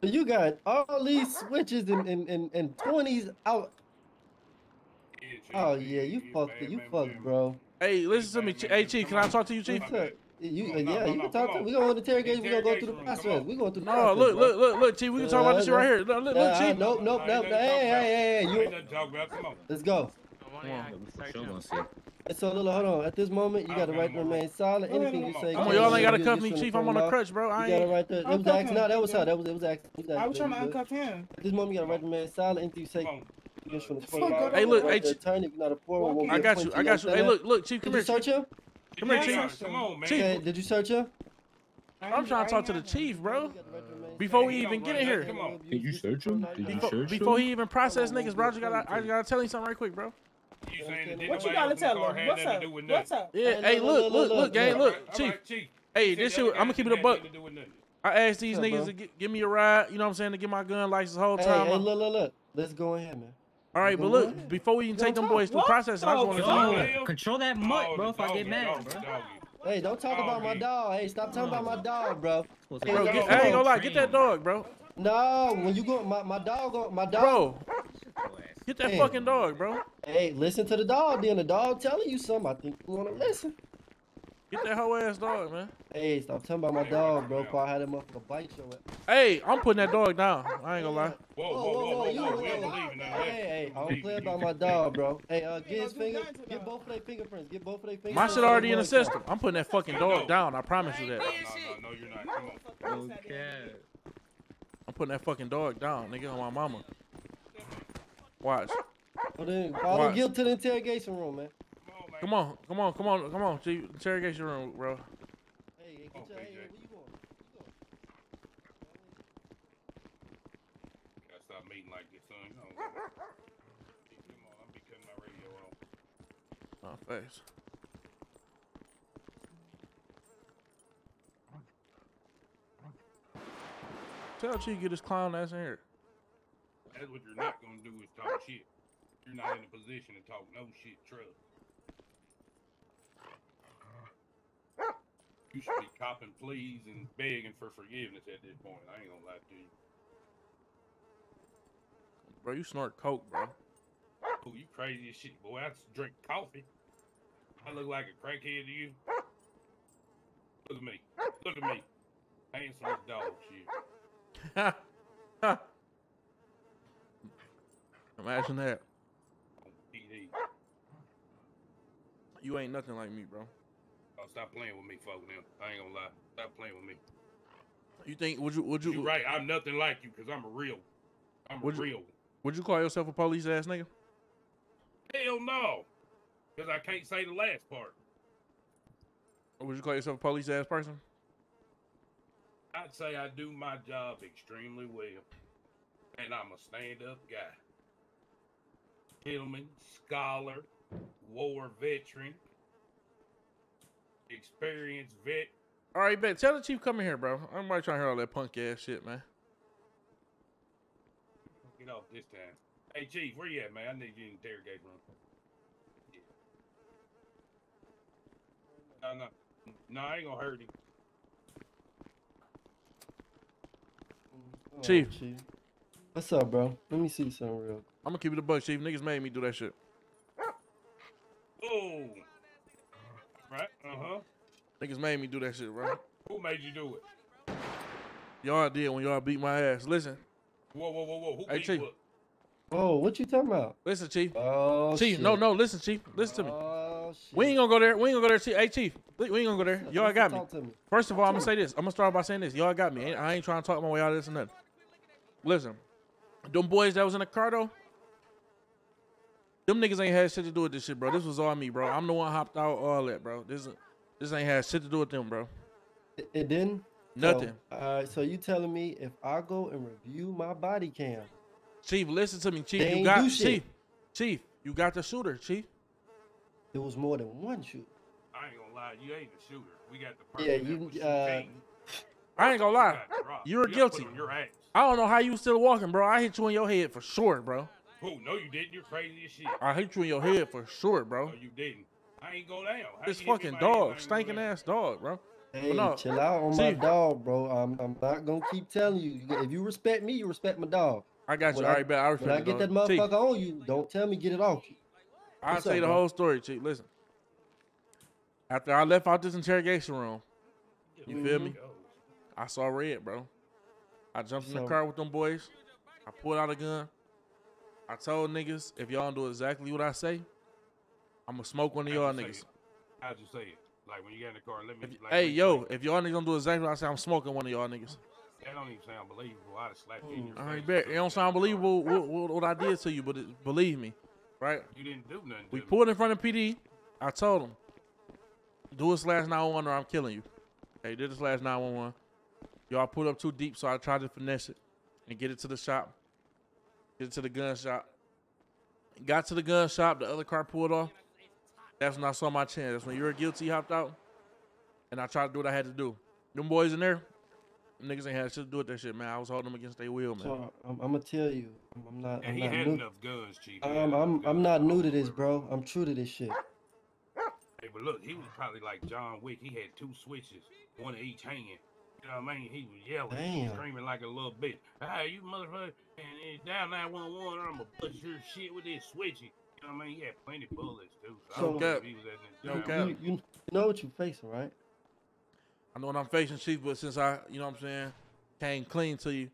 So you got all these switches and, and, and, and 20s out. Oh, yeah, you fucked it. You fucked, bro. Hey, listen to me. Hey, Chief, can I talk to you, Chief? What's up? You, yeah, you can talk to We going to interrogation. We gonna go through the process. We going through the No, look, look, look, look, Chief. We can talk about this shit right here. Look, look, look, Nah, Chief. Nope, nope, nope. Hey, hey, hey, hey. Ain't You, nothing to talk about. Come on. let's go. For sure gonna see. And So, Lila, hold on. At this moment, you got the right to remain silent. Anything you say. Come on, y'all ain't gotta cuff me, Chief. I'm on a crutch, bro. I You got it ain't- right there. It was Uncuff action. No, that was how. That was it was action. It was I was trying to uncuff him. At this moment, you got the right to remain silent. Anything you say. You just from the court law. Hey, look, Right hey, to Ch- attorney. If not a poor one, won't I got you. I got you. Hey, look, look, Chief. Come Did here, you search Chief. him? Come here, Chief. Come on, man. Chief. Okay, did you search him? I'm trying to talk to the Chief, bro. Before we even get in here. Come on. Did you search him? Did you Before, search before he even process niggas, bro, I just gotta, I gotta tell you something right quick, bro. You What you gotta else in the tell car him? What's up? to do with What's up? Yeah, Hey, hey, look, look, look, gang, look. look, Chief. Hey, this the shit, I'm gonna keep it a didn't buck. nothing to do with nothing. I asked these What's niggas bro? to gi- give me a ride, you know what I'm saying, to get my gun license the whole time. hey, I'm- look, look, look. Let's go in here, man. All right, but look, before we even take them boys through What process, I just want to fuck? Control that mutt, bro. If I get mad, bro. Hey, don't talk about my dog. Hey, stop talking about my dog, bro. Hey, Bro, get, I ain't gonna lie, get that dog, bro. No, when you go, my, my dog, my dog. Bro, get that Hey. fucking dog, bro. Hey, listen to the dog. Then the dog telling you something. I think you wanna listen. Get that whole ass dog, man. Hey, stop talking about my dog, bro. Before I had that motherfucker bite your ass. Hey, I'm putting that dog down. I ain't gonna lie. Whoa, Whoa, whoa, whoa, whoa, whoa, whoa, you- whoa. We whoa. don't believe in none of that. Hey, hey, I don't play about my dog, bro. Hey, uh, get his finger. Get both of their fingerprints. Get both of their fingerprints. My shit already in the system. I'm putting that fucking dog down. I promise you that. No, no, no, you're not. Come on. Okay. I'm putting that fucking dog down, nigga, on my mama. Watch. Well, then, follow Watch. guilt to the interrogation room, man. Come on, come on, come on, come on. Chief. Interrogation room, bro. Hey, hey, get oh, your, hey, hey, where you going? Gotta stop meeting like this, son. Come on, I'm be cutting my radio off. Oh, face. Tell Chief get his clown ass in here. That's what you're not gonna do is talk shit. You're not in a position to talk no shit, trust. You should be copping pleas and begging for forgiveness at this point. I ain't gonna lie to you. Bro, you snort coke, bro. Oh, you crazy as shit, boy. I just drink coffee. I look like a crackhead to you. Look at me. Look at me. Handsome as dog shit. Imagine that. You ain't nothing like me, bro. Oh, stop playing with me, folk. Now I ain't gonna lie. Stop playing with me. You think would you would you You right. I'm nothing like you because I'm a real. I'm a would you, real. would you call yourself a police ass nigga? Hell no. Because I can't say the last part. Or would you call yourself a police ass person? I'd say I do my job extremely well. And I'm a stand up guy. Gentleman, scholar, war veteran, experienced vet. All right, bet. Tell the chief come in here, bro. I'm right trying to hear all that punk ass shit, man. Get off this time. Hey, Chief, where you at, man? I need you in the interrogation room. No, no. No, I ain't gonna hurt him. Oh, Chief. What's up, bro? Let me see something real. I'm gonna keep it a buck, chief. Niggas made me do that shit. Oh. Right? Huh. Niggas made me do that shit, bro. Who made you do it? Y'all did when y'all beat my ass. Listen, Whoa, whoa, whoa, whoa. Who Hey, beat Chief. you up? Oh, what you talking about? listen, chief. Oh, chief, shit. no, no, listen, chief. Listen to me. Oh, shit. We ain't gonna go there. We ain't gonna go there, chief. Hey, chief. We we ain't gonna go there. Y'all got me. Me. First of all, I'm gonna say this. I'm gonna start by saying this. Y'all got me. Ain't- I ain't trying to talk my way out of this or nothing. Listen, them boys that was in the car though, them niggas ain't had shit to do with this shit, bro. This was all me, bro. I'm the one hopped out, all that, bro. This this ain't had shit to do with them, bro. It, it didn't. Nothing. So, all right. So you telling me if I go and review my body cam, Chief, listen to me, Chief. They You got do shit. Chief. Chief, you got the shooter, Chief. it was more than one shooter. I ain't gonna lie. You ain't the shooter. We got the Yeah, person that was you. Uh. I ain't gonna lie. got. You're You guilty. on your ass. I don't know how you still walking, bro. I hit you in your head for sure, bro. Who? No, you didn't. You're crazy as shit. I hit you in your head for sure, bro. No, you didn't. I ain't go down. How This you hit me fucking in my head and I dog, stinking ass dog, bro. hey, But no, chill out on my dog, bro. I'm. I'm not gonna keep telling you. You- If you respect me, you respect my dog. I got you. When All I- right, bet. I respect When I you, get that dog. Chief, motherfucker on you, don't tell me get it off. I'll What's tell you the bro? whole story, Chief. Listen. After I left out this interrogation room, you feel me? I saw red, bro. I jumped in the car with them boys. I pulled out a gun. I told niggas, if y'all don't do exactly what I say, I'ma smoke one of y'all How'd you say niggas. How'd you say it? Like when you get in the car, let me. If- like, hey, yo, if y'all niggas don't do exactly what I say, I'm smoking one of y'all niggas. that don't even sound believable. I'd have slapped you in your I face. ain't bet. It don't sound believable what, what, what I did to you, but it, believe me, right? You didn't do nothing. We me. pulled in front of PD. I told him, do this last 911 or I'm killing you. They did this last 911. Y'all pulled up too deep, so I tried to finesse it and get it to the shop. Get it to the gun shop. Got to the gun shop. The other car pulled off. That's when I saw my chance. That's when you were guilty, hopped out. And I tried to do what I had to do. Them boys in there, niggas ain't had shit to do with that shit, man. I was holding them against their will, man. So I'm, I'm gonna tell you, I'm, I'm not. And I'm he not had new. enough guns, chief. He had I'm. enough I'm. I'm guns. not new to this, bro. I'm true to this shit. Hey, but look, he was probably like John Wick. He had two switches, one in each hand. You know what I mean? He was yelling, Damn. screaming like a little bitch. Hey, you motherfucker! And it's down 911. I'm gonna bust your shit with this switchy. You know what I mean? He had plenty of bullets too. So, I So- don't know if he was at No this cap. job. You, you, you know what you're facing, right? I know what I'm facing, Chief, but since I, you know what I'm saying, came clean to you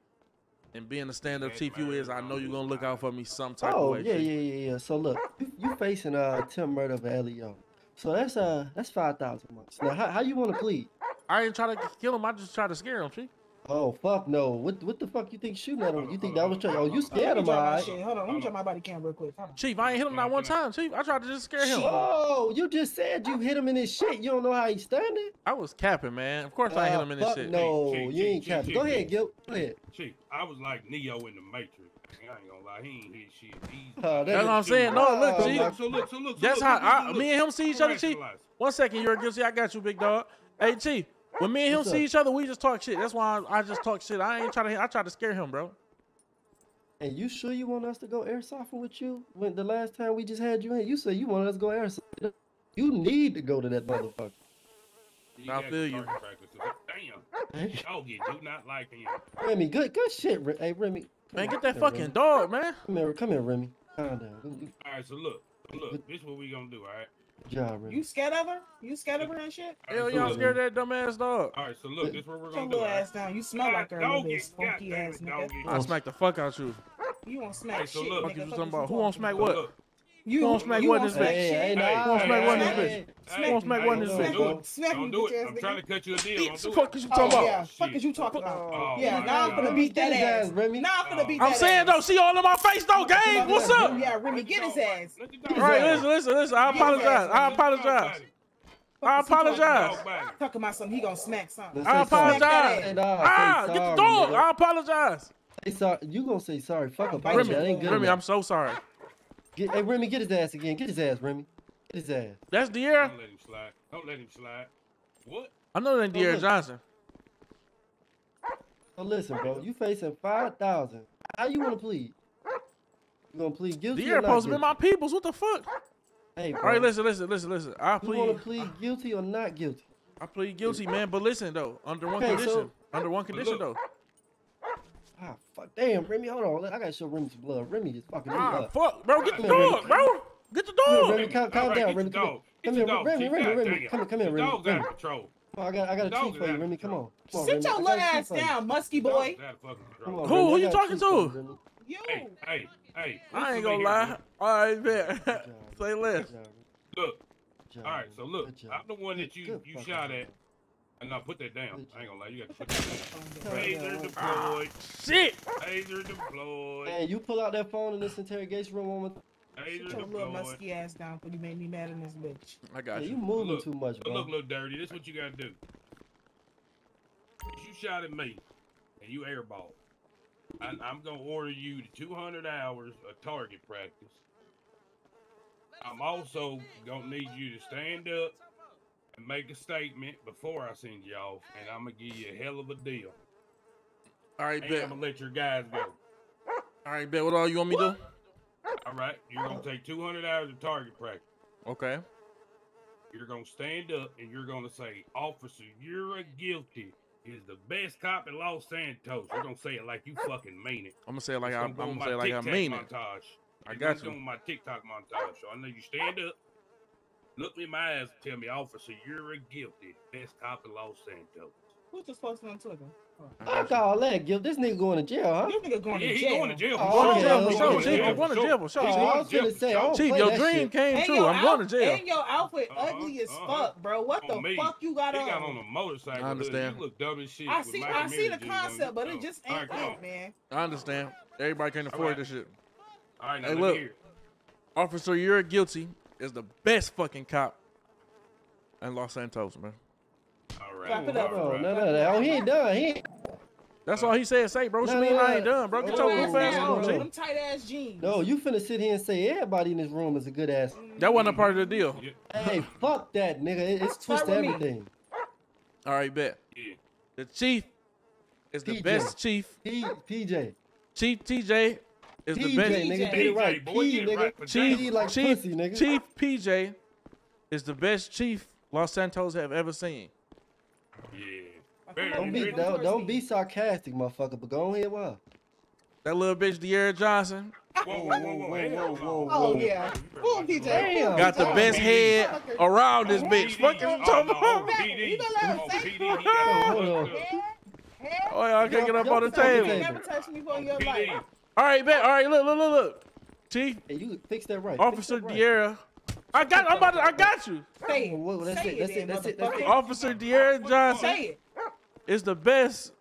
and being the stand up chief you is, I know you're gonna look out for me some type Oh of way. yeah, yeah, yeah, yeah. So look, you, you facing uh attempt murder of Leo. So that's uh that's five thousand months. Now how, how you want to plead? I ain't try to kill him, I just try to scare him, Chief. Oh fuck no! What what the fuck you think shooting at him? You think that was try- oh you scared me him, drop my alright? shit. Hold on, let me drop my body cam real quick. Chief, I ain't hit him not one time, Chief. I tried to just scare him. Oh, you just said you hit him in his shit. You don't know how he's standing? I was capping, man. Of course I hit Ah, him in this fuck shit. No, Chief, you ain't chief, capping. chief, Go ahead, Gil. Go ahead. Chief, I was like Neo in the Matrix. I ain't gonna lie, he ain't hit shit. He's Oh, that That's what I'm saying. No, look, Chief. So look, so look, so That's look, how look, look, I, look. me and him see each other, Chief. One second, you're guilty. I got you, big dog. Hey, Chief. When me and him see each other, we just talk shit. That's why I, I just talk shit. I ain't trying to. I try to scare him, bro. And you sure you want us to go airsofting with you? When the last time we just had you in, you said you wanted us to go airsofting. You need to go to that motherfucker. You I feel you. Damn. Dog, you do not like him. Remy, good, good shit. Hey, Remy. Man, get that fucking dog, man. Come here, come here, Remy. Calm down. All right, so look, look. This is what we gonna do, all right? job, really. You scared of her? You scared of her and shit? Hell, y'all scared of that dumbass dog. All right, so look, this is what we're gonna do. Your ass down. You smell like her. Doggy, ass nigga. I smack the fuck out you. You won't smack right, so shit. Look, nigga. Fuck you talking about? Who won't smack what? You gonna smack one this bitch. Hey, hey, gonna smack one this bitch. Gonna smack one this bitch. Smack me, bitch ass nigga. I'm trying to cut you a deal. What the oh, Fuck is you talking about? Oh, yeah, what the Fuck is you talking about? Yeah, now I'm gonna beat that ass, Remy. Now I'm gonna beat that ass. I'm saying though, see all in my face though, gang. What's up? Yeah, Remy, get his ass. All right, listen, listen, listen. I apologize. I apologize. I apologize. Talking about something, he gonna smack something. I apologize. Ah, get the dog. I apologize. Hey, sorry. You gonna say sorry? Fuck up. Remy, Remy, I'm so sorry. Get, hey, Remy, get his ass again. Get his ass, Remy. Get his ass. That's De'Aaron. Don't let him slide. Don't let him slide. What? I know that De'Aaron Johnson. So listen, bro. You facing five thousand. How you wanna plead? You gonna plead guilty? De'Aaron supposed to be my peoples. What the fuck? Hey, bro. All right, listen, listen, listen, listen. I plead. You wanna plead guilty or not guilty? I plead guilty, man. But listen though, under one okay, condition. So, under one condition look, though. Fuck, damn, Remy, hold on. I gotta show Remy some blood. Remy is fucking. Ah, blood. fuck, bro, get the dog, bro. Get the dog. Remy, calm, calm right, down, Remy. Come here, come here, Remy, Remy, Remy. Come here, come here, Remy. Dog's out of control. I got, I got a treat for you, Remy. Come on. Come on Sit Remy. your little ass down, musky boy. Come on, Who? Who you talking to? You. Hey, hey, hey. I ain't gonna lie. All right, man. Say less. Look. All right, so look, I'm the one that you you shot at. And now put that down. I ain't gonna lie, you got to put that down. Taser deployed. Shit! Taser deployed. Hey, you pull out that phone in this interrogation room one more time. Shut your little musky ass down, but you made me mad in this bitch. I got yeah, you. You moving look, too much, bro. Look, look, dirty. This is what you gotta do. If you shot at me, and you airball, I'm gonna order you to 200 hours of target practice. I'm also gonna need you to stand up and make a statement before I send you off, and I'm gonna give you a hell of a deal. All right, and bet. I'm gonna let your guys go. All right, bet. What all you want me to do? All right, you're gonna take 200 hours of target practice. Okay. You're gonna stand up and you're gonna say, "Officer, you're a guilty." Is the best cop in Los Santos. You're gonna say it like you fucking mean it. I'm gonna say it like I, am gonna, gonna say it like I mean montage. it. I got you. Doing my TikTok montage. So I know you stand up Look me in my eyes tell me, officer, you're guilty. Best cop in Los Santos. Who's this person on Twitter? I call that guilt. This nigga going to jail, huh? This nigga going yeah, to jail. He going to jail. Oh, I'm going to jail for sure. Chief, I'm going to jail for sure. I going to oh, Chief, your dream shit. came true. I'm going to jail. And your outfit uh-huh, ugly uh-huh, as uh-huh. fuck, bro. What on the me. fuck you got on? got on a motorcycle. I understand. You look dumb as shit. I see, I see the concept, but it just ain't right, man. I understand. Everybody can't afford this shit. All right, now look. Officer, you're guilty is the best fucking cop in Los Santos, man. All right. Wrap it up. No, no, no, no. He ain't done. He ain't. That's all he said. Say, bro, no, you mean no, I ain't done, bro? Get your goof ass on, tight ass jeans. No, you finna sit here and say everybody in this room is a good ass. That wasn't a part of the deal. Yeah. Hey, fuck that, nigga. It, it's twist everything. Me. All right, bet. Yeah. The chief is the PJ. best chief. P- PJ. Chief TJ is the best. Nigga, get it right. P, right. Chief, like Chief, pussy, nigga. Chief PJ is the best Chief Los Santos have ever seen. Yeah. Don't be don't, don't, be sarcastic, motherfucker. But go ahead, why? That little bitch, De'Ara Johnson. Whoa, whoa, whoa, whoa, whoa, Oh yeah. Damn, got the best head around this bitch. Fuck you talking about? You don't let him say. Oh, I can't get up on the table. Never touch me for your life. All right, man. All right, look, look, look, look. T. Hey, you fix that right. Officer Diera. right. I got. I'm about to. I got you. Say it. Whoa, that's, say it. That's, it. That's it. That's it. Officer Diera Johnson say it. is the best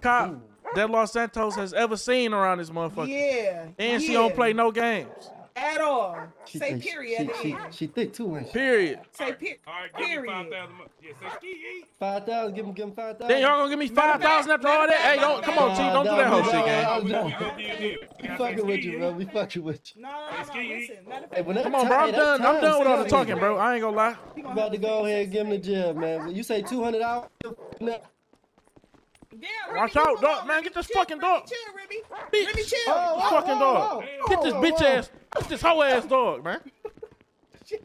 cop Ooh. that Los Santos has ever seen around this motherfucker. Yeah. And yeah. she don't play no games. At all. She say period. She, she, she, thick too, much. Period. Say period. All right, give period. Five thousand. Yeah, say ski Five thousand. Give him, give him five thousand. Then y'all gonna give me five thousand after all that? Hey, don't come on, T. Don't do that whole shit, gang. We fucking with you, bro. We fucking with you. No, no, no. Listen. Hey, come on, bro. I'm done. I'm done with all the talking, bro. I ain't gonna lie. About to go ahead and give him the jib, man. You say two hundred out? Yeah, Watch out, dog. Man, get this fucking dog. Chill, Remy. Bitch. Remy, chill. Oh, oh fucking oh, dog. Oh, get this bitch ass. Get this hoe ass dog, man.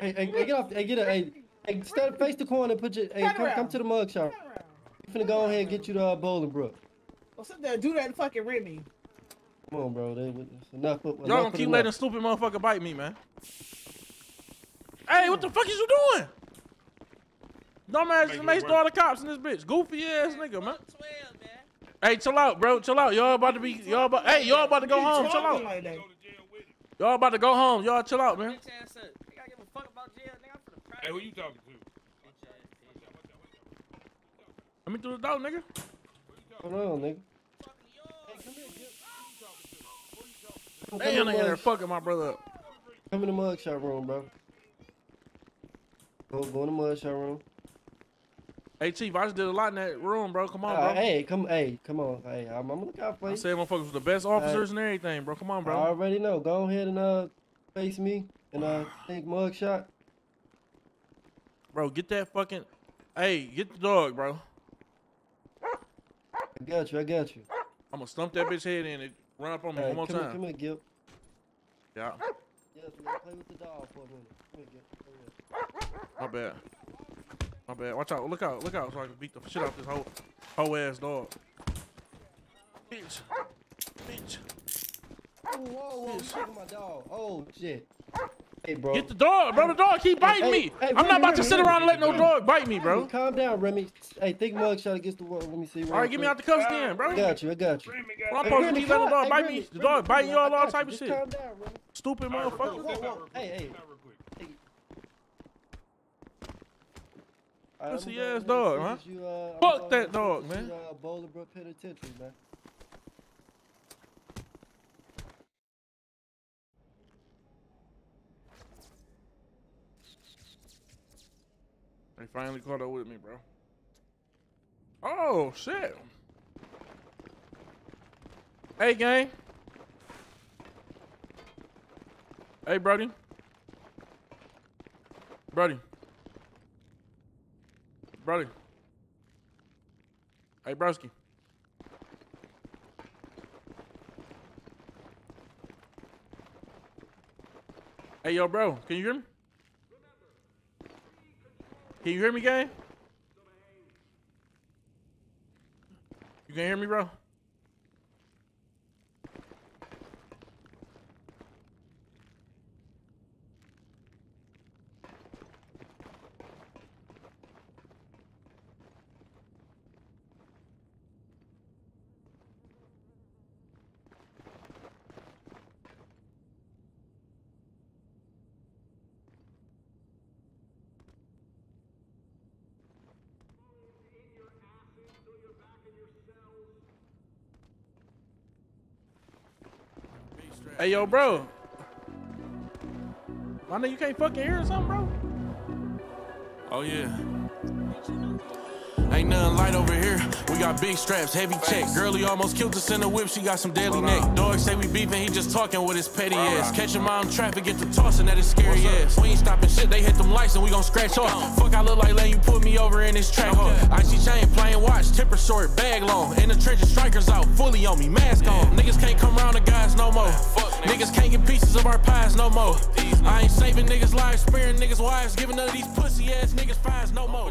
hey, hey, get off. Hey, get up. Hey, hey, face the corner and put your. Hey, come, come to the mug shot. You finna go ahead and get you to uh, Bolingbroke. Well, sit there. Do that and fucking Remy. Come on, bro. They, it's enough. Y'all gonna keep letting stupid motherfucker bite me, man. Hey, what the fuck is you doing? Dumbass just makes all the cops in this bitch. Goofy ass nigga, man. Hey, chill out, bro. Chill out. Y'all about to be y'all about hey, y'all about to go home. Chill out. Like that. Y'all about to go home. Y'all chill out, man. Hey, who you talking to? Let me through the door, nigga. Hold on, nigga. Come Damn, in the nigga, there mug- fucking my brother up. Come in the mug shop room, bro. Go, go in the mug shop room. Hey, Chief, I just did a lot in that room, bro. Come on, Uh, bro. hey, come, hey, come on. Hey, I'm, I'm gonna look out for you. I said motherfuckers was the best officers and everything, bro. Come on, bro. I already know. Go ahead and uh face me and uh think mug shot. Bro, get that fucking. Hey, get the dog, bro. I got you. I got you. I'm gonna stump that bitch head in and run up on me Hey, one more come time. Here, come here, Gil. Yeah, Yes, gotta play with the dog for a minute. Come here, Gil. Come here. my bad. My bad. Watch out. Look out. Look out so I can beat the shit out this whole whole ass dog. Bitch. Bitch. Oh, whoa, whoa, you my dog. Oh shit. Hey, bro. Get the dog, bro. The dog keep biting Hey, me. hey, I'm Remy, not about to sit Remy. around and let no dog bite me, bro. Remy, calm down, Remy. Hey, think mug shot against the wall. Let me see. All right, get me out the cuffs then, bro. I got you. I got you. Well, I'm Hey, supposed to Remy, keep letting the dog hey, bite Remy, me. The dog biting y'all all type of shit. Calm down, Remy. Stupid motherfucker. whoa, whoa. Hey, hey. Hey. All right, Pussy I'm gonna ass dog, huh? you, uh, Fuck that dog, man. you, Uh, Bolingbroke Penitentiary, man. They finally caught up with me, bro. Oh shit. Hey gang. Hey Brody. Brody. Brody. Hey broski. Hey yo bro, can you hear me? Can you hear me, gang? You can hear me, bro? Hey, yo, bro. I know you can't fucking hear or something, bro. Oh yeah. Ain't nothing light over here. We got big straps, heavy checks. Girlie almost killed us in the whip. She got some deadly neck. Dog say we beefing. He just talking with his petty ass. Catch him out in traffic, get the tossing at his scary ass. We ain't stopping shit. They hit them lights and we gon' scratch off. Fuck, I look like letting you put me over in this track. Okay. Icy chain, playing watch, temper short, bag long. In the trenches, strikers out, fully on me, mask on. Niggas can't come around the guys no more. Niggas can't get pieces of our pies no more. I ain't saving niggas' lives, sparing niggas' wives, giving none of these pussy ass niggas fines no more.